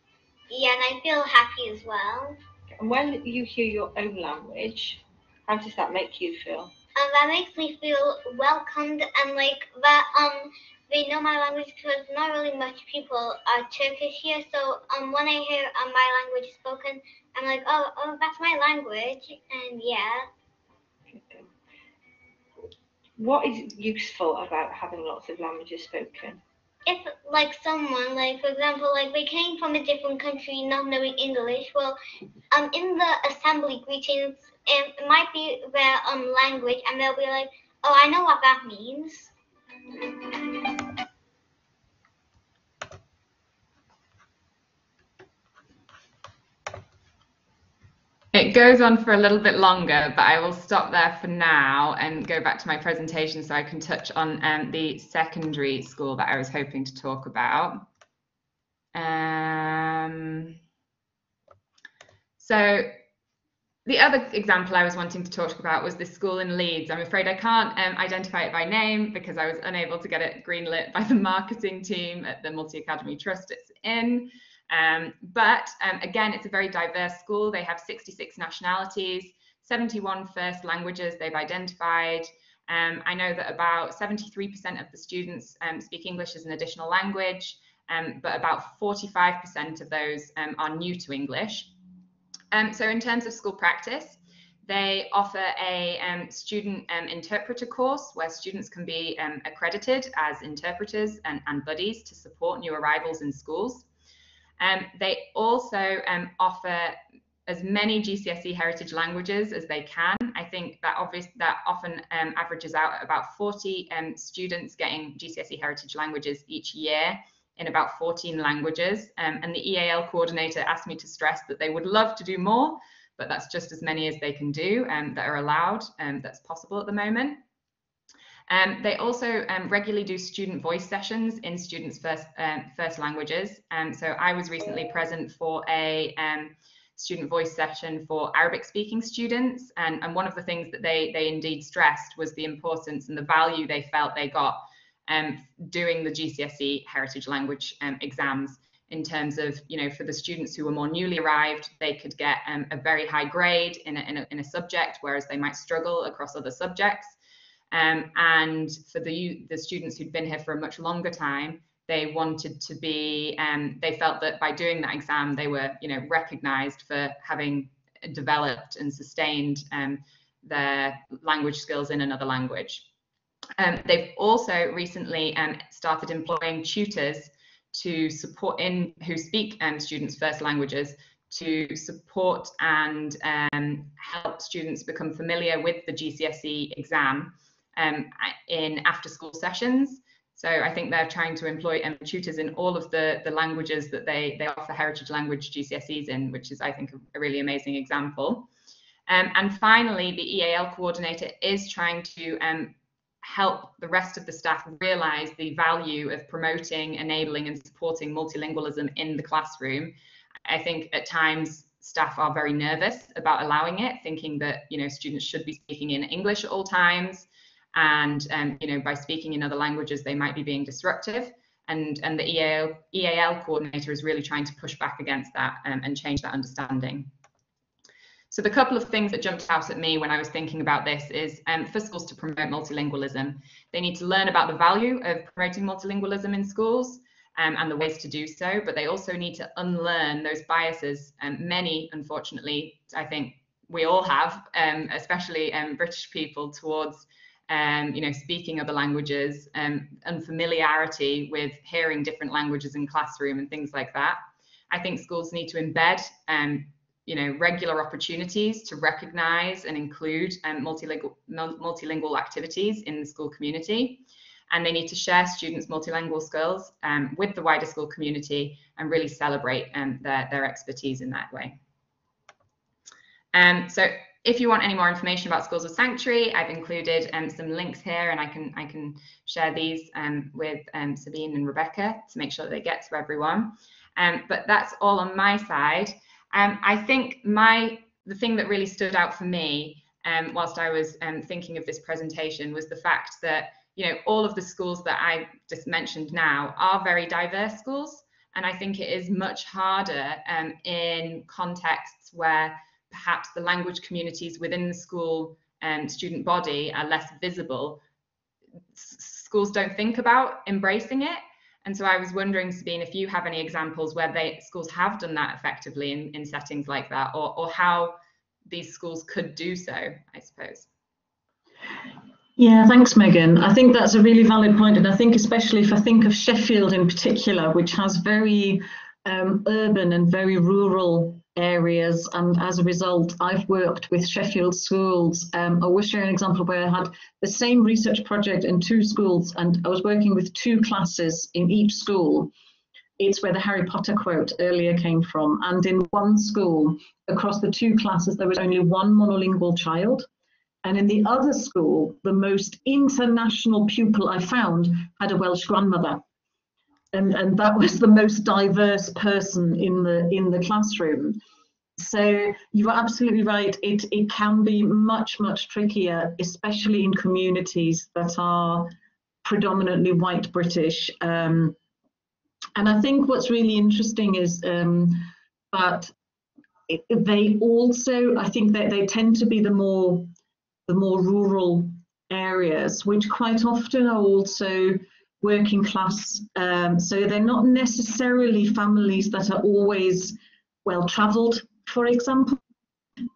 yeah, and I feel happy as well. And when you hear your own language, how does that make you feel? Um, that makes me feel welcomed and like that um they know my language because not really much people are Turkish here. So um when I hear um, my language spoken, I'm like, oh, oh, that's my language, and yeah. What is useful about having lots of languages spoken? if like someone like for example like they came from a different country not knowing english well um in the assembly greetings it, it might be their um language and they'll be like oh i know what that means It goes on for a little bit longer, but I will stop there for now and go back to my presentation so I can touch on um, the secondary school that I was hoping to talk about. Um, so the other example I was wanting to talk about was this school in Leeds. I'm afraid I can't um, identify it by name because I was unable to get it greenlit by the marketing team at the Multi Academy Trust it's in. Um, but um, again, it's a very diverse school. They have 66 nationalities, 71 first languages they've identified. Um, I know that about 73% of the students um, speak English as an additional language, um, but about 45% of those um, are new to English. so in terms of school practice, they offer a um, student um, interpreter course where students can be um, accredited as interpreters and, and, buddies to support new arrivals in schools. Um, they also um, offer as many GCSE heritage languages as they can. I think that obvious that often um, averages out at about 40 um, students getting GCSE heritage languages each year in about 14 languages. Um, and the EAL coordinator asked me to stress that they would love to do more, but that's just as many as they can do um, that are allowed, and that's possible at the moment. Um, they also um, regularly do student voice sessions in students' first, um, first languages. Um, so I was recently present for a um, student voice session for Arabic speaking students. And, and one of the things that they, they indeed stressed was the importance and the value they felt they got um, doing the GCSE heritage language exams in terms of, you know, for the students who were more newly arrived, they could get a very high grade in a, in a, in a subject, whereas they might struggle across other subjects. Um, and for the, the students who'd been here for a much longer time, they wanted to be, um, they felt that by doing that exam, they were, you know, recognized for having developed and sustained um, their language skills in another language. Um, they've also recently um, started employing tutors to support in who speak um, students' first languages to support and um, help students become familiar with the GCSE exam um, in after school sessions. So I think they're trying to employ um, tutors in all of the, the languages that they, they offer heritage language GCSEs in, which is, I think, a really amazing example. Um, and finally, the EAL coordinator is trying to um, help the rest of the staff realize the value of promoting, enabling and supporting multilingualism in the classroom. I think at times staff are very nervous about allowing it, thinking that you know students should be speaking in English at all times, and um, you know by speaking in other languages they might be being disruptive and and the EAL, EAL coordinator is really trying to push back against that um, and change that understanding. So the couple of things that jumped out at me when I was thinking about this is um, for schools to promote multilingualism, they need to learn about the value of promoting multilingualism in schools um, and the ways to do so, but they also need to unlearn those biases. And um, many, unfortunately, I think we all have, um, especially um, British people, towards um, you know, speaking other languages, um, unfamiliarity with hearing different languages in classroom and things like that. I think schools need to embed, um, you know, regular opportunities to recognise and include um, multilingual, multilingual activities in the school community. And they need to share students' multilingual skills um, with the wider school community and really celebrate um, their, their expertise in that way. Um, so if you want any more information about Schools of Sanctuary, I've included um, some links here and I can I can share these um, with um, Sabine and Rebecca to make sure that they get to everyone. Um, but that's all on my side. Um, I think my the thing that really stood out for me um, whilst I was thinking of this presentation was the fact that you know all of the schools that I just mentioned now are very diverse schools. And I think it is much harder in contexts where perhaps the language communities within the school and student body are less visible, schools don't think about embracing it. And so I was wondering, Sabine, if you have any examples where they schools have done that effectively in, in settings like that, or, or how these schools could do so, I suppose. Yeah, thanks, Megan. I think that's a really valid point, and I think especially if I think of Sheffield in particular, which has very um, urban and very rural areas, and as a result, I've worked with Sheffield schools. Um, I will share an example where I had the same research project in two schools, and I was working with two classes in each school. It's where the Harry Potter quote earlier came from, and in one school, across the two classes, there was only one monolingual child and in the other school, the most international pupil I found had a Welsh grandmother. And, and that was the most diverse person in the in the classroom. So you are absolutely right. It it can be much much trickier, especially in communities that are predominantly white British. Um, and I think what's really interesting is um, that they also, I think that they tend to be the more the more rural areas, which quite often are also working class. Um, so they're not necessarily families that are always well travelled, for example.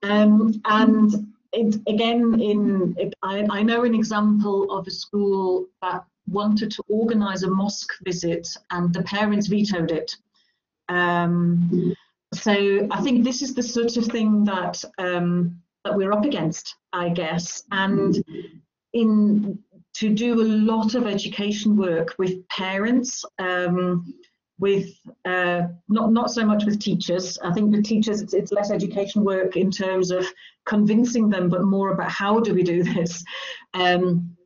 Um, and it, again, in it, I, I know an example of a school that wanted to organise a mosque visit, and the parents vetoed it. Um, so I think this is the sort of thing that um, that we're up against, I guess. And in to do a lot of education work with parents, um, with uh, not not so much with teachers. I think with teachers, it's, it's less education work in terms of convincing them, but more about how do we do this. Um,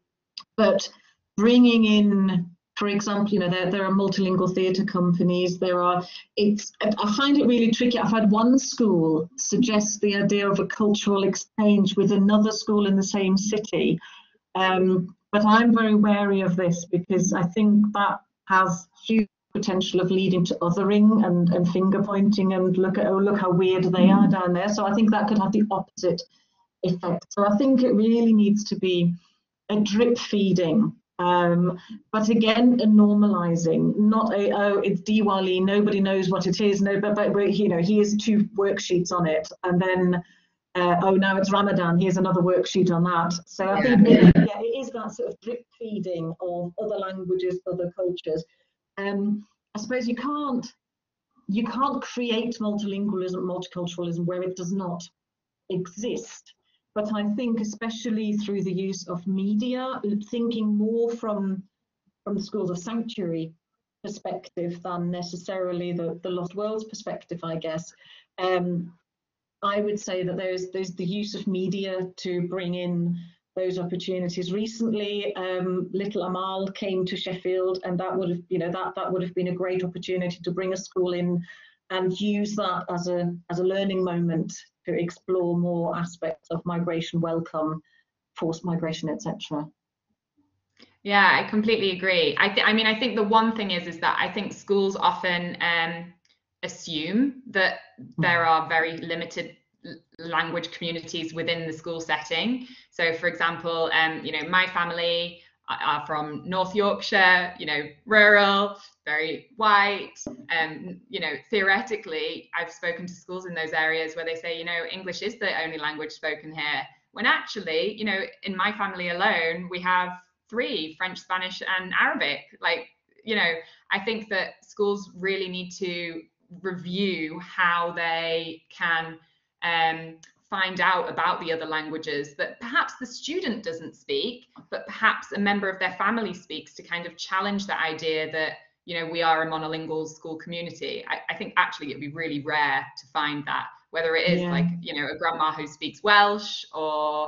but bringing in for example, you know, there, there are multilingual theatre companies. There are, it's, I find it really tricky. I've had one school suggest the idea of a cultural exchange with another school in the same city. Um, but I'm very wary of this because I think that has huge potential of leading to othering and, and finger pointing and look at, oh, look how weird they are down there. So I think that could have the opposite effect. So I think it really needs to be a drip feeding um, but again, a normalizing, not a, oh, it's Diwali, nobody knows what it is. No, but, but you know, here's two worksheets on it. And then, uh, oh, now it's Ramadan, here's another worksheet on that. So I think, yeah, yeah it is that sort of drip feeding of other languages, other cultures. Um, I suppose you can't, you can't create multilingualism, multiculturalism where it does not exist. But I think especially through the use of media, thinking more from from the schools of sanctuary perspective than necessarily the, the lost worlds perspective, I guess. Um, I would say that there's there's the use of media to bring in those opportunities. Recently, um, Little Amal came to Sheffield, and that would have you know that that would have been a great opportunity to bring a school in and use that as a as a learning moment to explore more aspects of migration, welcome, forced migration, etc. Yeah, I completely agree. I, th- I mean, I think the one thing is, is that I think schools often um, assume that hmm. there are very limited language communities within the school setting. So, for example, um, you know, my family are from North Yorkshire, you know, rural, very white. And, um, you know, theoretically, I've spoken to schools in those areas where they say, you know, English is the only language spoken here. When actually, you know, in my family alone, we have three French, Spanish, and Arabic. Like, you know, I think that schools really need to review how they can um, find out about the other languages that perhaps the student doesn't speak, but perhaps a member of their family speaks to kind of challenge the idea that, you know, we are a monolingual school community. I, I think actually it'd be really rare to find that, whether it is yeah. like, you know, a grandma who speaks Welsh or,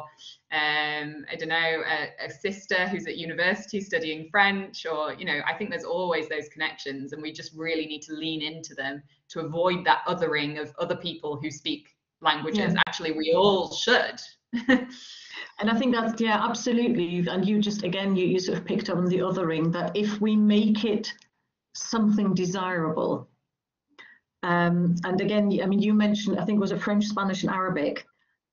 um, I don't know, a, a sister who's at university studying French, or, you know, I think there's always those connections and we just really need to lean into them to avoid that othering of other people who speak languages. Yeah. Actually, we all should. and I think that's yeah, absolutely. And you just again, you, you sort of picked up on the othering that if we make it something desirable, um, and again, I mean, you mentioned I think it was a French, Spanish, and Arabic.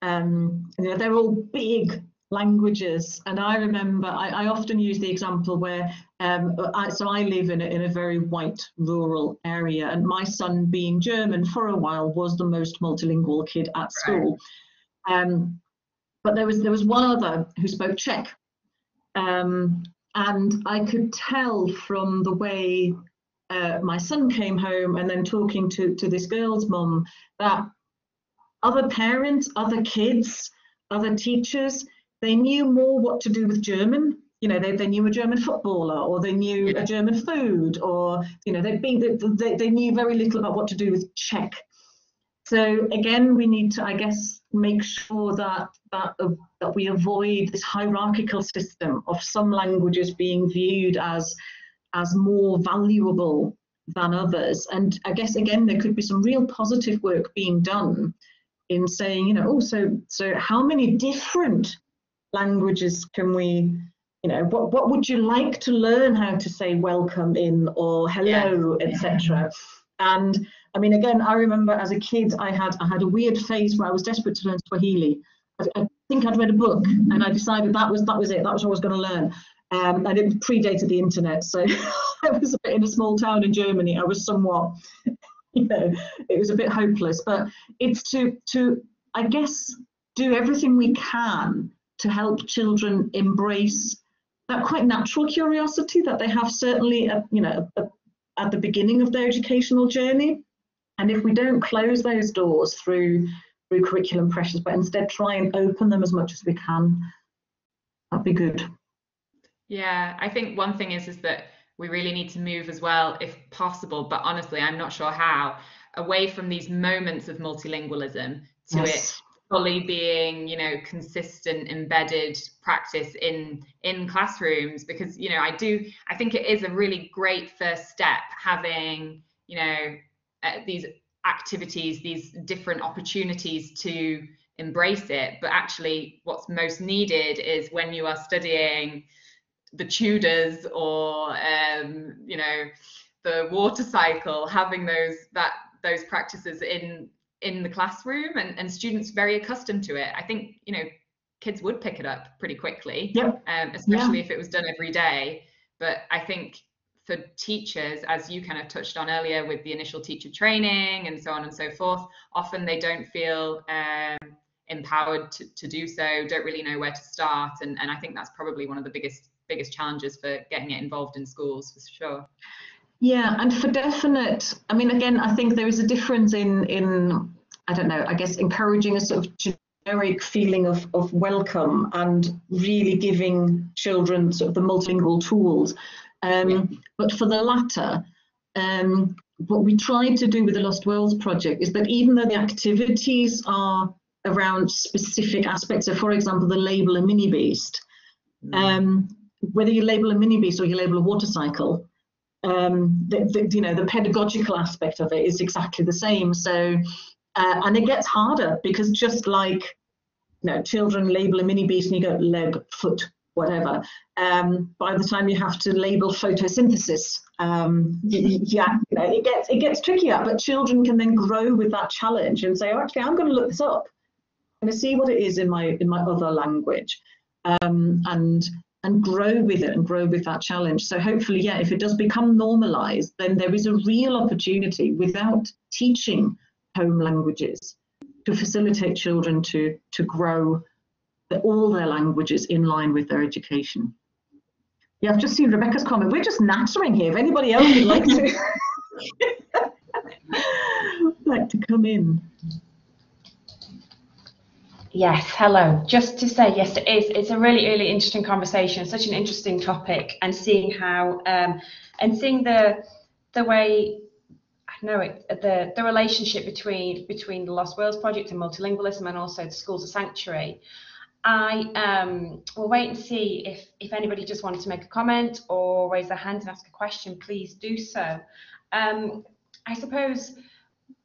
Um, you know, they're all big languages. And I remember, I, I often use the example where, um, I, so I live in a, in a very white rural area, and my son, being German for a while, was the most multilingual kid at school. Right. Um, but there was there was one other who spoke Czech, Um, and I could tell from the way uh, my son came home and then talking to, to this girl's mum that other parents, other kids, other teachers, they knew more what to do with German. You know, they, they knew a German footballer or they knew a German food or, you know, they'd been, they, they knew very little about what to do with Czech. So again, we need to, I guess, make sure that that, uh, that we avoid this hierarchical system of some languages being viewed as as more valuable than others. And I guess again, there could be some real positive work being done in saying, you know, oh, so so how many different languages can we, you know, what what would you like to learn how to say welcome in or hello, yes. etc. And I mean, again, I remember as a kid, I had I had a weird phase where I was desperate to learn Swahili. I, I think I'd read a book and I decided that was that was it. That was what I was going to learn. Um, and it predated the internet, so I was a bit in a small town in Germany. I was somewhat, you know, it was a bit hopeless. But it's to to I guess do everything we can to help children embrace that quite natural curiosity that they have certainly, at, you know, at the beginning of their educational journey. And if we don't close those doors through through curriculum pressures, but instead try and open them as much as we can, that'd be good. Yeah, I think one thing is is that we really need to move as well, if possible. But honestly, I'm not sure how away from these moments of multilingualism to yes. it fully being you know consistent embedded practice in in classrooms because you know i do i think it is a really great first step having you know uh, these activities these different opportunities to embrace it but actually what's most needed is when you are studying the tudors or um, you know the water cycle having those that those practices in in the classroom and, and students very accustomed to it i think you know kids would pick it up pretty quickly yep. um, especially yeah. if it was done every day but i think for teachers as you kind of touched on earlier with the initial teacher training and so on and so forth often they don't feel um, empowered to, to do so don't really know where to start and, and i think that's probably one of the biggest biggest challenges for getting it involved in schools for sure yeah, and for definite, I mean, again, I think there is a difference in in I don't know, I guess encouraging a sort of generic feeling of of welcome and really giving children sort of the multilingual tools. Um, yeah. But for the latter, um, what we tried to do with the Lost Worlds project is that even though the activities are around specific aspects, so for example, the label a mini beast, mm. um, whether you label a mini beast or you label a water cycle, um, the, the, you know the pedagogical aspect of it is exactly the same. So uh, and it gets harder because just like you know children label a mini beast and you go leg, foot, whatever. Um, by the time you have to label photosynthesis, um, yeah, you know, it gets it gets trickier. But children can then grow with that challenge and say, oh, actually, I'm going to look this up. I'm going to see what it is in my in my other language, um, and and grow with it and grow with that challenge. So hopefully, yeah, if it does become normalized, then there is a real opportunity without teaching home languages to facilitate children to, to grow the, all their languages in line with their education. Yeah, I've just seen Rebecca's comment. We're just nattering here. If anybody else would like to like to come in. Yes, hello. Just to say, yes, it is. It's a really, really interesting conversation. Such an interesting topic, and seeing how um, and seeing the the way I know it the the relationship between between the Lost Worlds Project and multilingualism, and also the Schools of Sanctuary. I um, will wait and see if if anybody just wanted to make a comment or raise their hand and ask a question. Please do so. Um, I suppose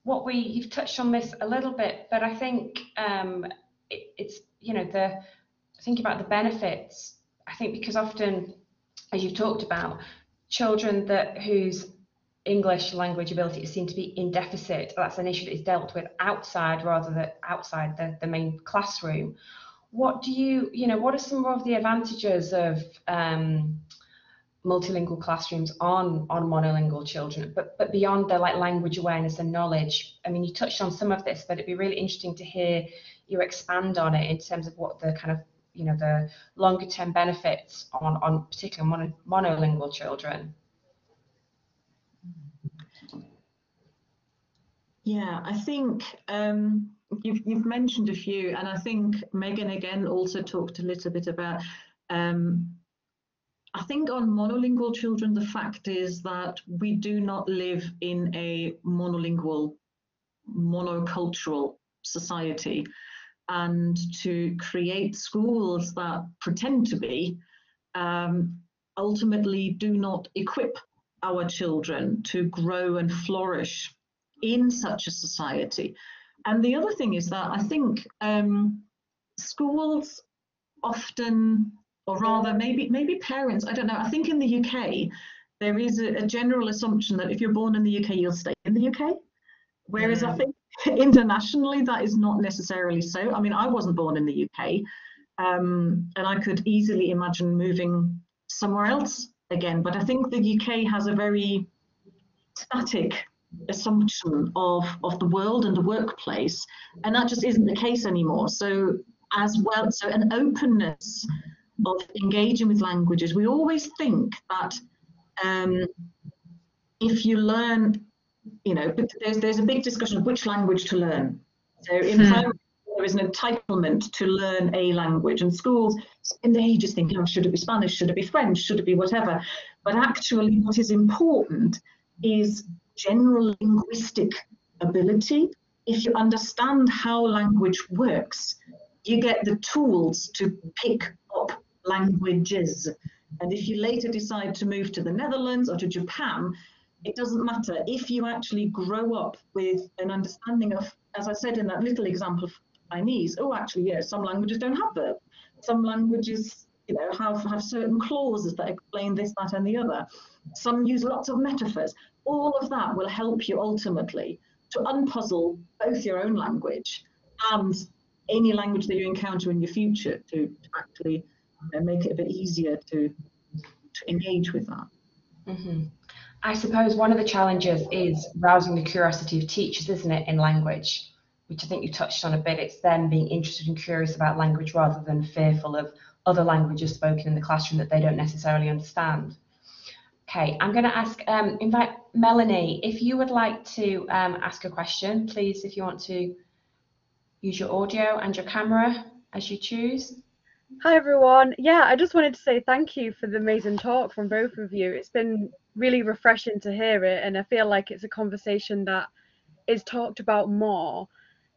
what we you've touched on this a little bit, but I think um, it, it's you know the think about the benefits. I think because often, as you've talked about, children that whose English language ability is seen to be in deficit, that's an issue that is dealt with outside rather than outside the, the main classroom. What do you, you know, what are some of the advantages of um, multilingual classrooms on on monolingual children but but beyond the like language awareness and knowledge i mean you touched on some of this but it'd be really interesting to hear you expand on it in terms of what the kind of you know, the longer term benefits on, on particularly mono, monolingual children? Yeah, I think um, you've, you've mentioned a few, and I think Megan again also talked a little bit about. Um, I think on monolingual children, the fact is that we do not live in a monolingual, monocultural society. And to create schools that pretend to be um, ultimately do not equip our children to grow and flourish in such a society. And the other thing is that I think um, schools often, or rather maybe maybe parents, I don't know. I think in the UK there is a, a general assumption that if you're born in the UK, you'll stay in the UK. Whereas I think internationally that is not necessarily so. I mean, I wasn't born in the UK, um, and I could easily imagine moving somewhere else again. But I think the UK has a very static assumption of, of the world and the workplace, and that just isn't the case anymore. So as well, so an openness of engaging with languages. We always think that um, if you learn, you know, there's there's a big discussion of which language to learn. So in hmm. primary, there is an entitlement to learn a language, and schools in the ages think, oh, should it be Spanish? Should it be French? Should it be whatever? But actually, what is important is general linguistic ability. If you understand how language works, you get the tools to pick up languages. And if you later decide to move to the Netherlands or to Japan, it doesn't matter. If you actually grow up with an understanding of, as I said in that little example of Chinese, oh, actually, yeah, some languages don't have verb. Some languages, you know, have, have certain clauses that explain this, that, and the other. Some use lots of metaphors all of that will help you ultimately to unpuzzle both your own language and any language that you encounter in your future to, to actually you know, make it a bit easier to, to engage with that. Mm-hmm. I suppose one of the challenges is rousing the curiosity of teachers, isn't it, in language, which I think you touched on a bit. It's them being interested and curious about language rather than fearful of other languages spoken in the classroom that they don't necessarily understand. Okay, I'm going to ask, um, invite Melanie, if you would like to um, ask a question, please, if you want to use your audio and your camera as you choose. Hi everyone. Yeah, I just wanted to say thank you for the amazing talk from both of you. It's been really refreshing to hear it, and I feel like it's a conversation that is talked about more.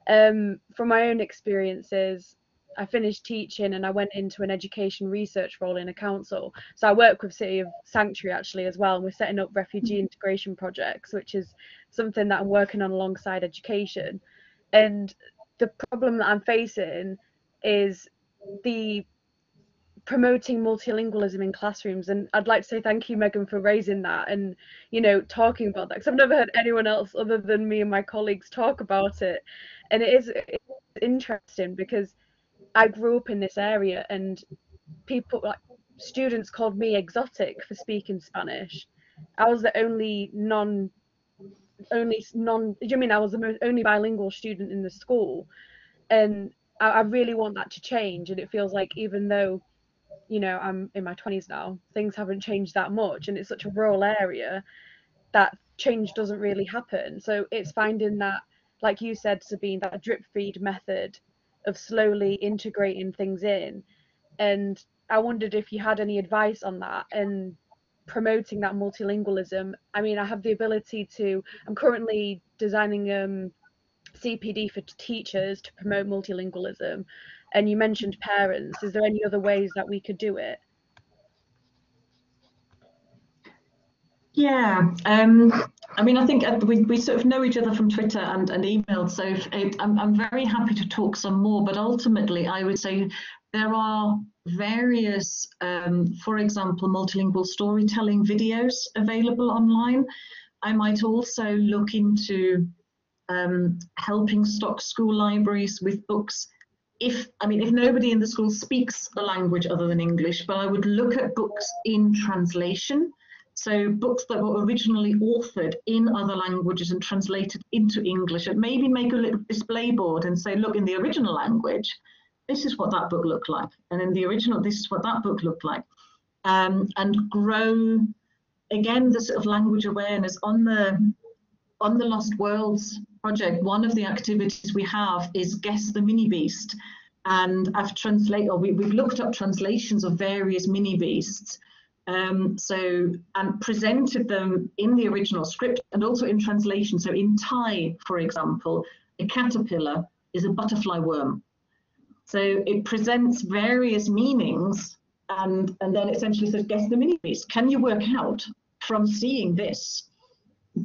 Um, from my own experiences, I finished teaching and I went into an education research role in a council. So I work with City of Sanctuary actually as well, and we're setting up refugee mm-hmm. integration projects, which is something that I'm working on alongside education. And the problem that I'm facing is the promoting multilingualism in classrooms and i'd like to say thank you megan for raising that and you know talking about that because i've never heard anyone else other than me and my colleagues talk about it and it is interesting because I grew up in this area and people like students called me exotic for speaking Spanish. I was the only non only non do you mean I was the most, only bilingual student in the school and I, I really want that to change and it feels like even though you know I'm in my 20s now things haven't changed that much and it's such a rural area that change doesn't really happen so it's finding that like you said Sabine that drip feed method of slowly integrating things in. And I wondered if you had any advice on that and promoting that multilingualism. I mean, I have the ability to, I'm currently designing um, CPD for teachers to promote multilingualism. And you mentioned parents. Is there any other ways that we could do it? Yeah, um, I mean, I think uh, we, we sort of know each other from Twitter and, and email, so it, I'm, I'm very happy to talk some more. But ultimately, I would say there are various, um, for example, multilingual storytelling videos available online. I might also look into um, helping stock school libraries with books. If I mean, if nobody in the school speaks a language other than English, but I would look at books in translation so books that were originally authored in other languages and translated into English, and maybe make a little display board and say, look, in the original language, this is what that book looked like. And in the original, this is what that book looked like. Um, and grow, again, the sort of language awareness on the on the Lost Worlds project, one of the activities we have is Guess the Mini Beast. And I've translated, or we, have looked up translations of various mini beasts. Um, so, and presented them in the original script and also in translation. So in Thai, for example, a caterpillar is a butterfly worm. So it presents various meanings and, and then essentially says, guess the mini beast. Can you work out from seeing this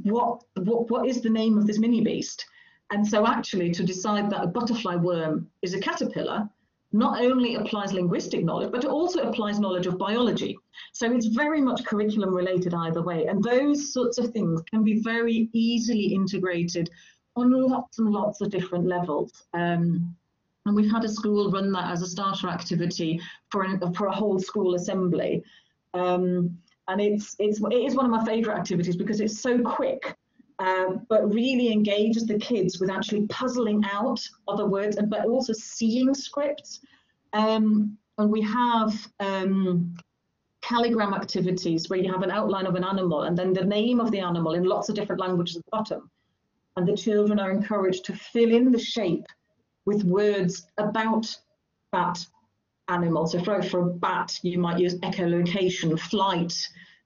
what, what, what is the name of this mini beast? And so actually to decide that a butterfly worm is a caterpillar not only applies linguistic knowledge, but it also applies knowledge of biology. So it's very much curriculum related either way. And those sorts of things can be very easily integrated on lots and lots of different levels. Um, and we've had a school run that as a starter activity for, an, for a whole school assembly. Um, and it's, it's, it is one of my favourite activities because it's so quick, um, but really engages the kids with actually puzzling out other words, and but also seeing scripts. Um, and we have um, calligram activities where you have an outline of an animal and then the name of the animal in lots of different languages at the bottom. And the children are encouraged to fill in the shape with words about that animal. So for, for a bat, you might use echolocation, flight,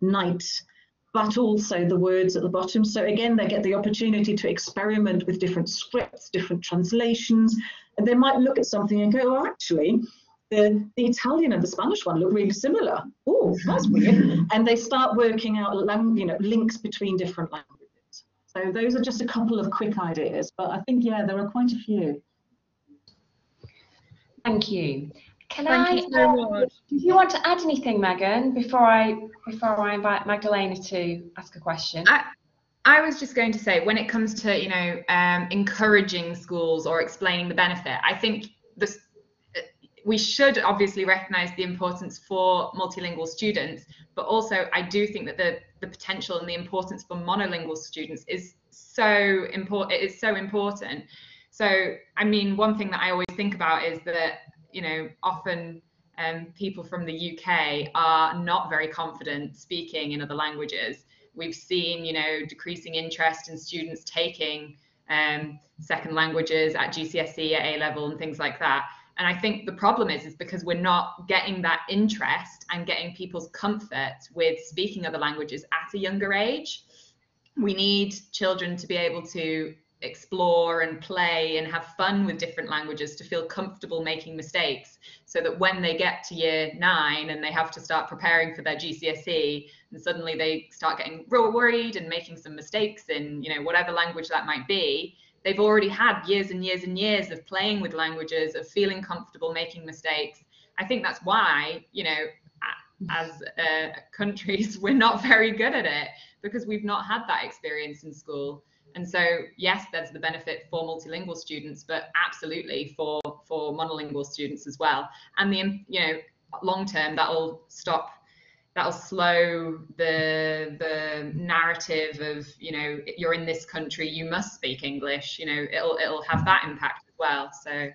night, but also the words at the bottom. So again, they get the opportunity to experiment with different scripts, different translations, and they might look at something and go, oh, actually, the, the Italian and the Spanish one look really similar. Oh, that's weird. And they start working out you know, links between different languages. So those are just a couple of quick ideas, but I think, yeah, there are quite a few. Thank you. Can Thank I? You so much. Do you want to add anything, Megan, before I before I invite Magdalena to ask a question? I, I was just going to say, when it comes to you know um, encouraging schools or explaining the benefit, I think this we should obviously recognise the importance for multilingual students, but also I do think that the the potential and the importance for monolingual students is so important. It is so important. So, I mean, one thing that I always think about is that you know, often um, people from the UK are not very confident speaking in other languages. We've seen, you know, decreasing interest in students taking um, second languages at GCSE, at A level, and things like that. And I think the problem is, is because we're not getting that interest and getting people's comfort with speaking other languages at a younger age. We need children to be able to explore and play and have fun with different languages to feel comfortable making mistakes so that when they get to year nine and they have to start preparing for their GCSE and suddenly they start getting real worried and making some mistakes in you know whatever language that might be they've already had years and years and years of playing with languages of feeling comfortable making mistakes. I think that's why you know as uh, countries we're not very good at it because we've not had that experience in school and so, yes, there's the benefit for multilingual students, but absolutely for for monolingual students as well. And the you know long term that'll stop that'll slow the the narrative of you know you're in this country you must speak english you know it'll it'll have that impact as well. So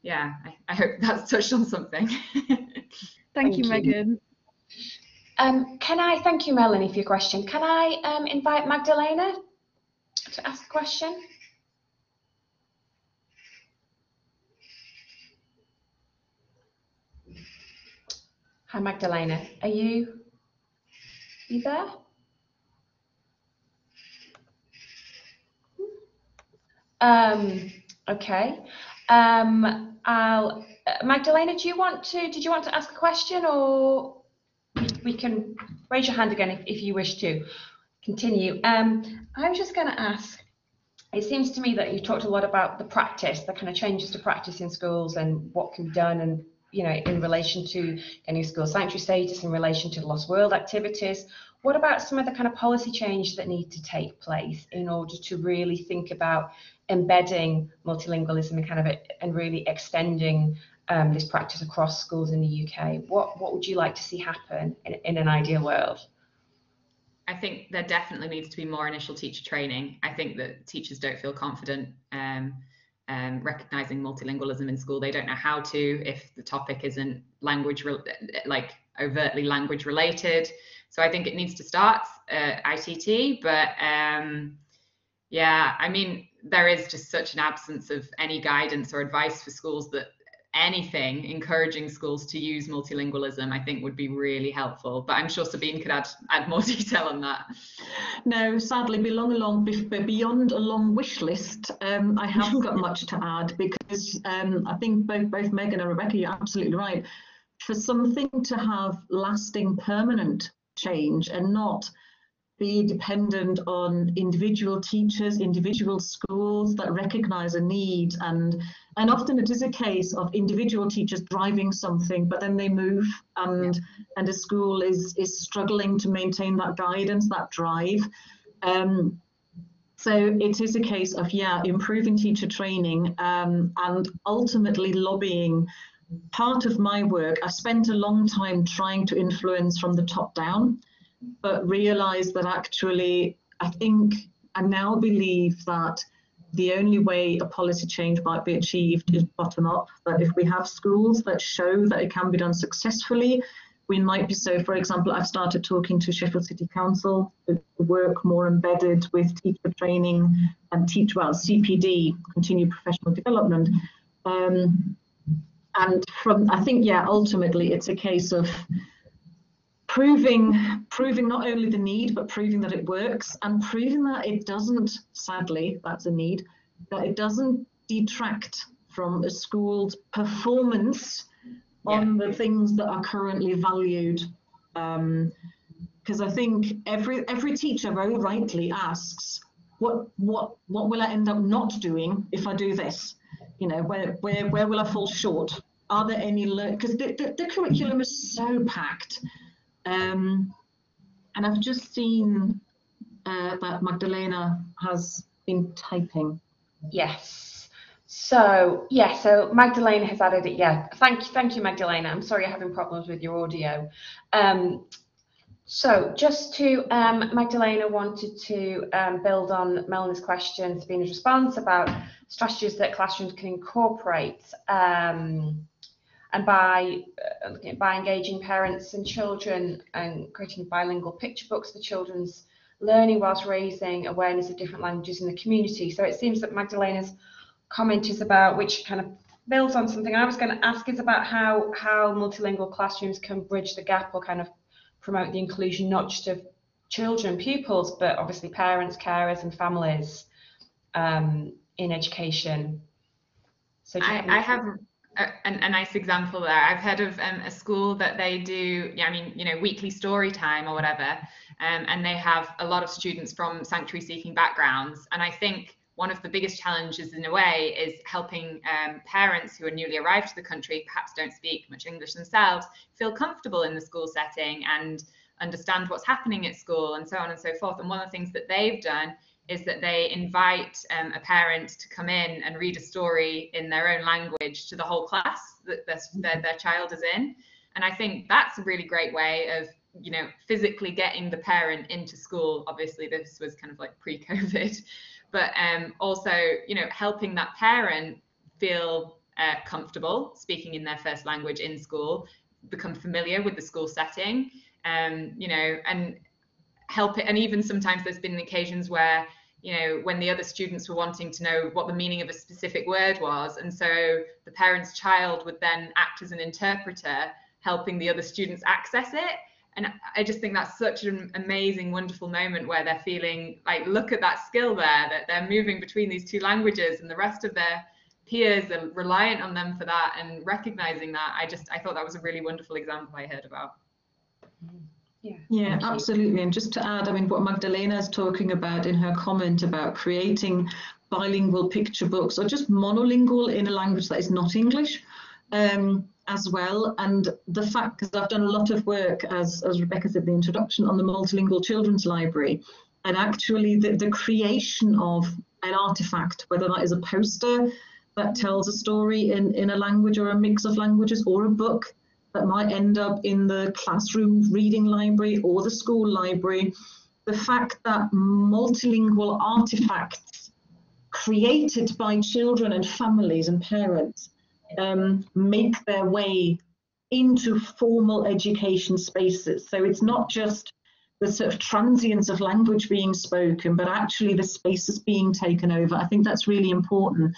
yeah i, I hope that's touched on something. Thank, thank, you, you. megan. Um, can i thank you melanie for your question. Can i um, invite magdalena to ask a question? Hi, Magdalena. Are you, are you there? Um, okay. Um, I'll, uh, Magdalena, do you want to, did you want to ask a question or we can raise your hand again if, if you wish to continue. Um, I was just going to ask, it seems to me that you talked a lot about the practice, the kind of changes to practice in schools and what can be done and you know, in relation to getting school sanctuary status, in relation to lost world activities. What about some of the kind of policy change that need to take place in order to really think about embedding multilingualism and kind of and really extending um, this practice across schools in the UK? What what would you like to see happen in, in an ideal world? I think there definitely needs to be more initial teacher training. I think that teachers don't feel confident um, um, recognizing multilingualism in school. They don't know how to if the topic isn't language like overtly language related. So I think it needs to start uh, ITT, but um, yeah, I mean, there is just such an absence of any guidance or advice for schools that anything encouraging schools to use multilingualism, I think would be really helpful. But I'm sure Sabine could add add more detail on that. No, sadly, beyond a long wish list. Um, I haven't got much to add because um, I think both both Megan and Rebecca, you're absolutely right. For something to have lasting, permanent change and not be dependent on individual teachers, individual schools that recognize a need. And, and often it is a case of individual teachers driving something, but then they move and, yeah. and a school is, is struggling to maintain that guidance, that drive. Um, so it is a case of, yeah, improving teacher training um, and ultimately lobbying. Part of my work, I spent a long time trying to influence from the top down but realize that actually, I think I now believe that the only way a policy change might be achieved is bottom up. That if we have schools that show that it can be done successfully, we might be so. For example, I've started talking to Sheffield City Council to work more embedded with teacher training and teach well CPD, continued professional development. Um, and from I think yeah, ultimately it's a case of proving proving not only the need but proving that it works and proving that it doesn't sadly that's a need that it doesn't detract from a school's performance yeah. on the things that are currently valued. Because um, I think every every teacher very rightly asks what what what will I end up not doing if I do this? You know where where where will I fall short? Are there any because the, the, the curriculum is so packed um, and I've just seen uh, that Magdalena has been typing. Yes. So yeah, so Magdalena has added it. Yeah, thank you, thank you, Magdalena. I'm sorry you're having problems with your audio. Um, so just to um, Magdalena wanted to um, build on Melanie's question, Sabine's response about strategies that classrooms can incorporate um, and by uh, by engaging parents and children and creating bilingual picture books for children's learning whilst raising awareness of different languages in the community. So it seems that Magdalena's comment is about which kind of builds on something I was going to ask is about how how multilingual classrooms can bridge the gap or kind of promote the inclusion not just of children, pupils, but obviously parents, carers, and families um, in education. So I, I have a, a, nice example there. I've heard of um, a school that they do, yeah, I mean, you know, weekly story time or whatever, um, and they have a lot of students from sanctuary seeking backgrounds. And I think one of the biggest challenges in a way is helping um, parents who are newly arrived to the country, perhaps don't speak much English themselves, feel comfortable in the school setting and understand what's happening at school and so on and so forth. And one of the things that they've done is that they invite um, a parent to come in and read a story in their own language to the whole class that their, their child is in. And I think that's a really great way of, you know, physically getting the parent into school. Obviously, this was kind of like pre-COVID, but um, also, you know, helping that parent feel uh, comfortable speaking in their first language in school, become familiar with the school setting, um, you know, and help it. And even sometimes there's been occasions where you know, when the other students were wanting to know what the meaning of a specific word was. And so the parent's child would then act as an interpreter, helping the other students access it. And I just think that's such an amazing, wonderful moment where they're feeling like, look at that skill there, that they're moving between these two languages and the rest of their peers are reliant on them for that and recognizing that. I just, I thought that was a really wonderful example I heard about. Mm-hmm. Yeah, yeah, absolutely. And just to add, I mean, what Magdalena is talking about in her comment about creating bilingual picture books or just monolingual in a language that is not English um, as well. And the fact, because I've done a lot of work, as, as Rebecca said in the introduction, on the multilingual children's library, and actually the, the creation of an artifact, whether that is a poster that tells a story in, in a language or a mix of languages or a book that might end up in the classroom reading library or the school library. The fact that multilingual artifacts created by children and families and parents um, make their way into formal education spaces. So it's not just the sort of transience of language being spoken, but actually the spaces being taken over. I think that's really important.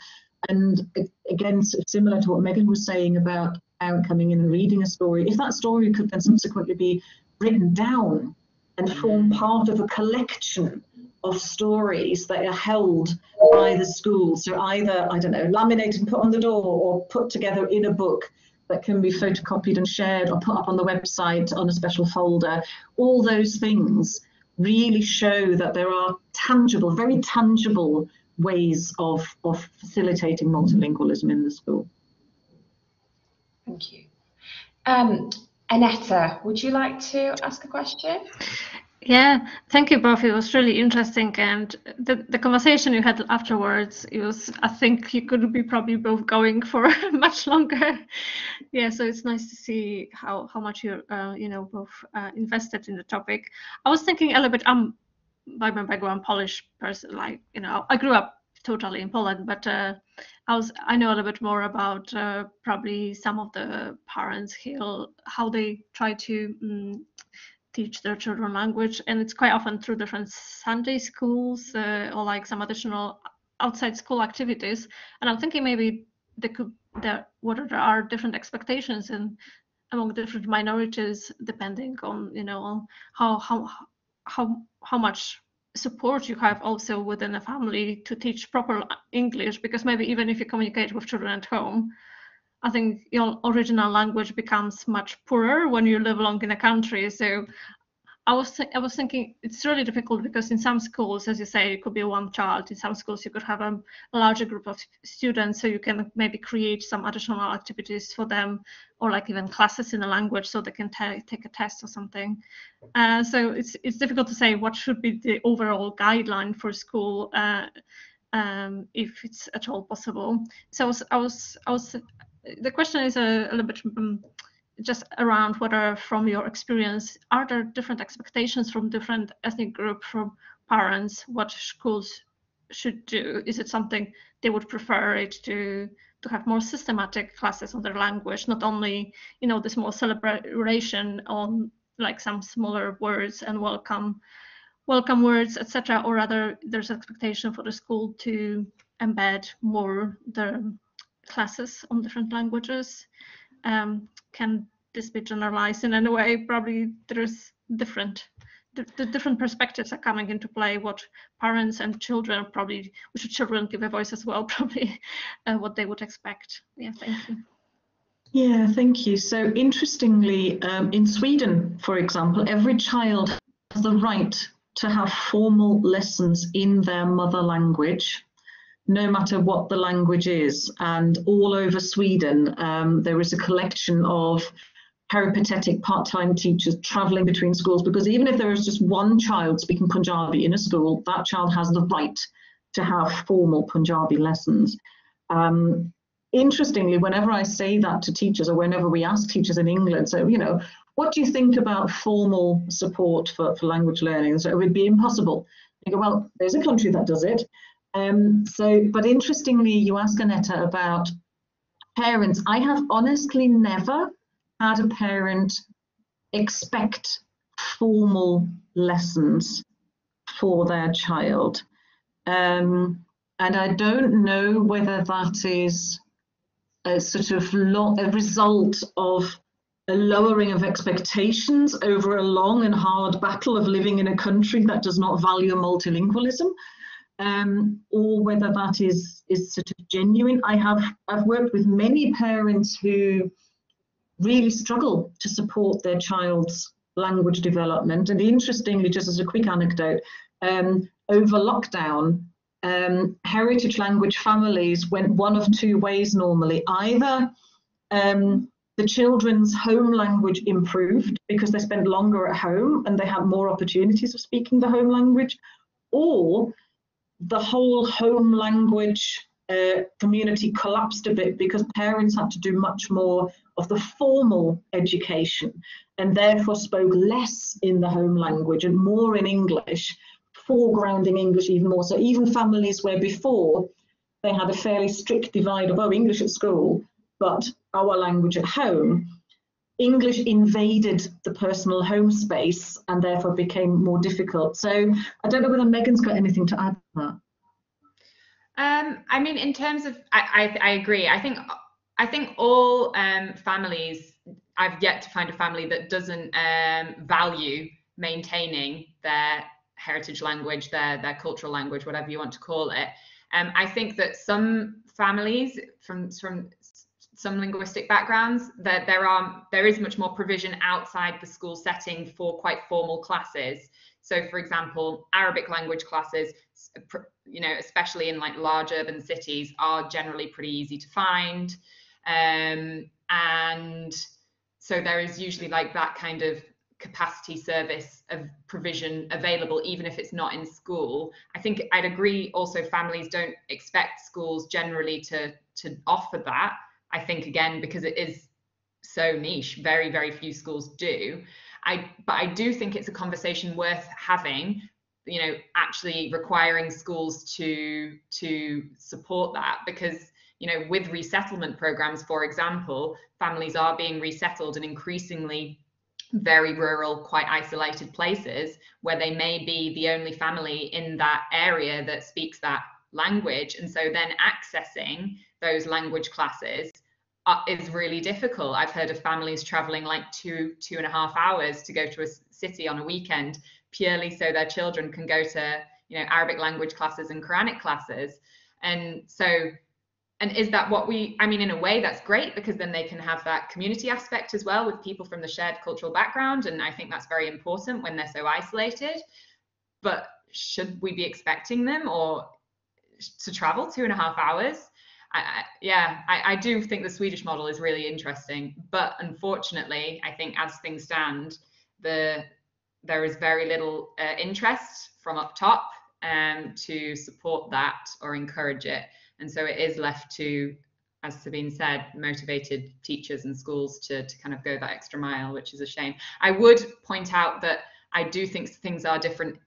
And again, similar to what Megan was saying about Aaron coming in and reading a story, if that story could then subsequently be written down and form mm. part of a collection of stories that are held by the school. So either, I don't know, laminated and put on the door or put together in a book that can be photocopied and shared or put up on the website on a special folder. All those things really show that there are tangible, very tangible ways of, of facilitating multilingualism in the school. Thank you. Um, Anetta, would you like to ask a question? Yeah, thank you both. It was really interesting, and the the conversation you had afterwards, it was. I think you could be probably both going for much longer. Yeah, so it's nice to see how how much you uh, you know both uh, invested in the topic. I was thinking a little bit. I'm by my background Polish person, like you know, I grew up totally in Poland, but uh, I was I know a little bit more about uh, probably some of the parents here, how they try to. Um, teach their children language and it's quite often through different sunday schools uh, or like some additional outside school activities and i'm thinking maybe there could there whether there are different expectations and among different minorities depending on you know on how how how how much support you have also within a family to teach proper english because maybe even if you communicate with children at home I think your original language becomes much poorer when you live long in a country. So I was I was thinking it's really difficult because in some schools, as you say, it could be one child. In some schools, you could have a, a larger group of students, so you can maybe create some additional activities for them, or like even classes in a language, so they can take a test or something. Uh, so it's it's difficult to say what should be the overall guideline for school. Uh, um, if it's at all possible. So I was, I was, I was the question is a, a little bit um, just around whether from your experience are there different expectations from different ethnic group from parents what schools should do is it something they would prefer it to to have more systematic classes on their language not only you know this more celebration on like some smaller words and welcome welcome words etc or rather there's expectation for the school to embed more the classes on different languages. Um, can this be generalized in any way? Probably there's different the, the, different perspectives are coming into play what parents and children probably we should children give a voice as well probably uh, what they would expect. Yeah thank you. Yeah thank you. So interestingly um, in sweden for example every child has the right to have formal lessons in their mother language no matter what the language is. And all over Sweden, um, there is a collection of peripatetic part-time teachers traveling between schools because even if there is just one child speaking Punjabi in a school, that child has the right to have formal Punjabi lessons. Um, interestingly, whenever I say that to teachers or whenever we ask teachers in England, so, you know, what do you think about formal support for, for language learning? So it would be impossible. You go, well, there's a country that does it. Um, so, but interestingly, you ask Anetta about parents. I have honestly never had a parent expect formal lessons for their child. Um, and I don't know whether that is a sort of lo- a result of a lowering of expectations over a long and hard battle of living in a country that does not value multilingualism, um, or whether that is is sort of genuine. I have I've worked with many parents who really struggle to support their child's language development. And interestingly, just as a quick anecdote, um, over lockdown, um, heritage language families went one of two ways normally. Either um, the children's home language improved because they spent longer at home and they had more opportunities of speaking the home language, or the whole home language uh, community collapsed a bit because parents had to do much more of the formal education and therefore spoke less in the home language and more in English foregrounding English even more. So even families where before they had a fairly strict divide of, oh, English at school, but our language at home, English invaded the personal home space and therefore became more difficult. So I don't know whether Megan's got anything to add to that. Um, I mean, in terms of, I, I, I agree. I think, I think all um, families, I've yet to find a family that doesn't um, value maintaining their heritage language, their their cultural language, whatever you want to call it. Um, I think that some families from from some linguistic backgrounds that there are there is much more provision outside the school setting for quite formal classes. So for example arabic language classes you know especially in like large urban cities are generally pretty easy to find. Um, and so there is usually like that kind of capacity service of provision available even if it's not in school. I think i'd agree also families don't expect schools generally to to offer that I think again because it is so niche, very very few schools do. I but I do think it's a conversation worth having. You know, actually requiring schools to to support that because you know with resettlement programs, for example, families are being resettled in increasingly very rural, quite isolated places where they may be the only family in that area that speaks that language. And so then accessing those language classes Uh, is really difficult. I've heard of families traveling like two, two and a half hours to go to a city on a weekend purely so their children can go to, you know, Arabic language classes and Quranic classes. And so, and is that what we, I mean, in a way that's great because then they can have that community aspect as well with people from the shared cultural background. And I think that's very important when they're so isolated. But should we be expecting them or to travel two and a half hours? I, yeah, I, I, do think the Swedish model is really interesting, but unfortunately, I think as things stand, the there is very little uh, interest from up top um, to support that or encourage it, and so it is left to, as Sabine said, motivated teachers and schools to to kind of go that extra mile, which is a shame. I would point out that I do think things are different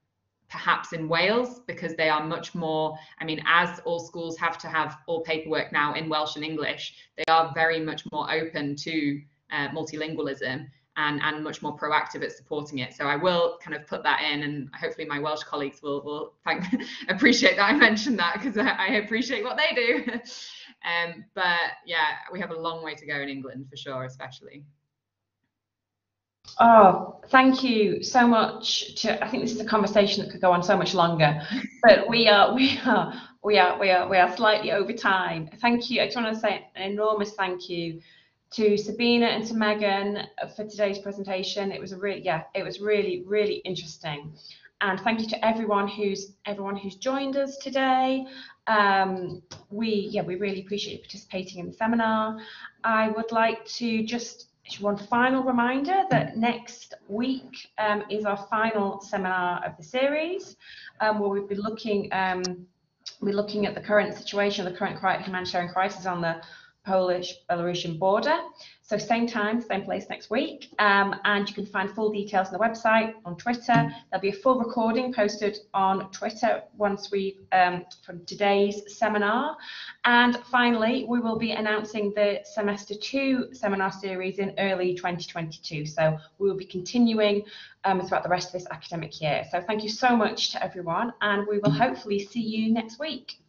perhaps in Wales because they are much more, I mean, as all schools have to have all paperwork now in Welsh and English, they are very much more open to uh, multilingualism and, and much more proactive at supporting it. So I will kind of put that in and hopefully my Welsh colleagues will, will thank, appreciate that I mentioned that because I, I, appreciate what they do. um, but yeah, we have a long way to go in England for sure, especially. Oh, thank you so much. To I think this is a conversation that could go on so much longer, but we are we are we are we are we are slightly over time. Thank you. I just want to say an enormous thank you to Sabine and to Megan for today's presentation. It was a really yeah, it was really really interesting. And thank you to everyone who's everyone who's joined us today. Um, we yeah we really appreciate you participating in the seminar. I would like to just one final reminder that next week um, is our final seminar of the series, um, where we'll be looking um, we're looking at the current situation, the current humanitarian crisis on the Polish-Belarusian border. So same time, same place next week. Um, and you can find full details on the website, on Twitter. There'll be a full recording posted on Twitter once we um, from today's seminar. And finally, we will be announcing the semester two seminar series in early 2022. So we will be continuing um, throughout the rest of this academic year. So thank you so much to everyone, and we will hopefully see you next week.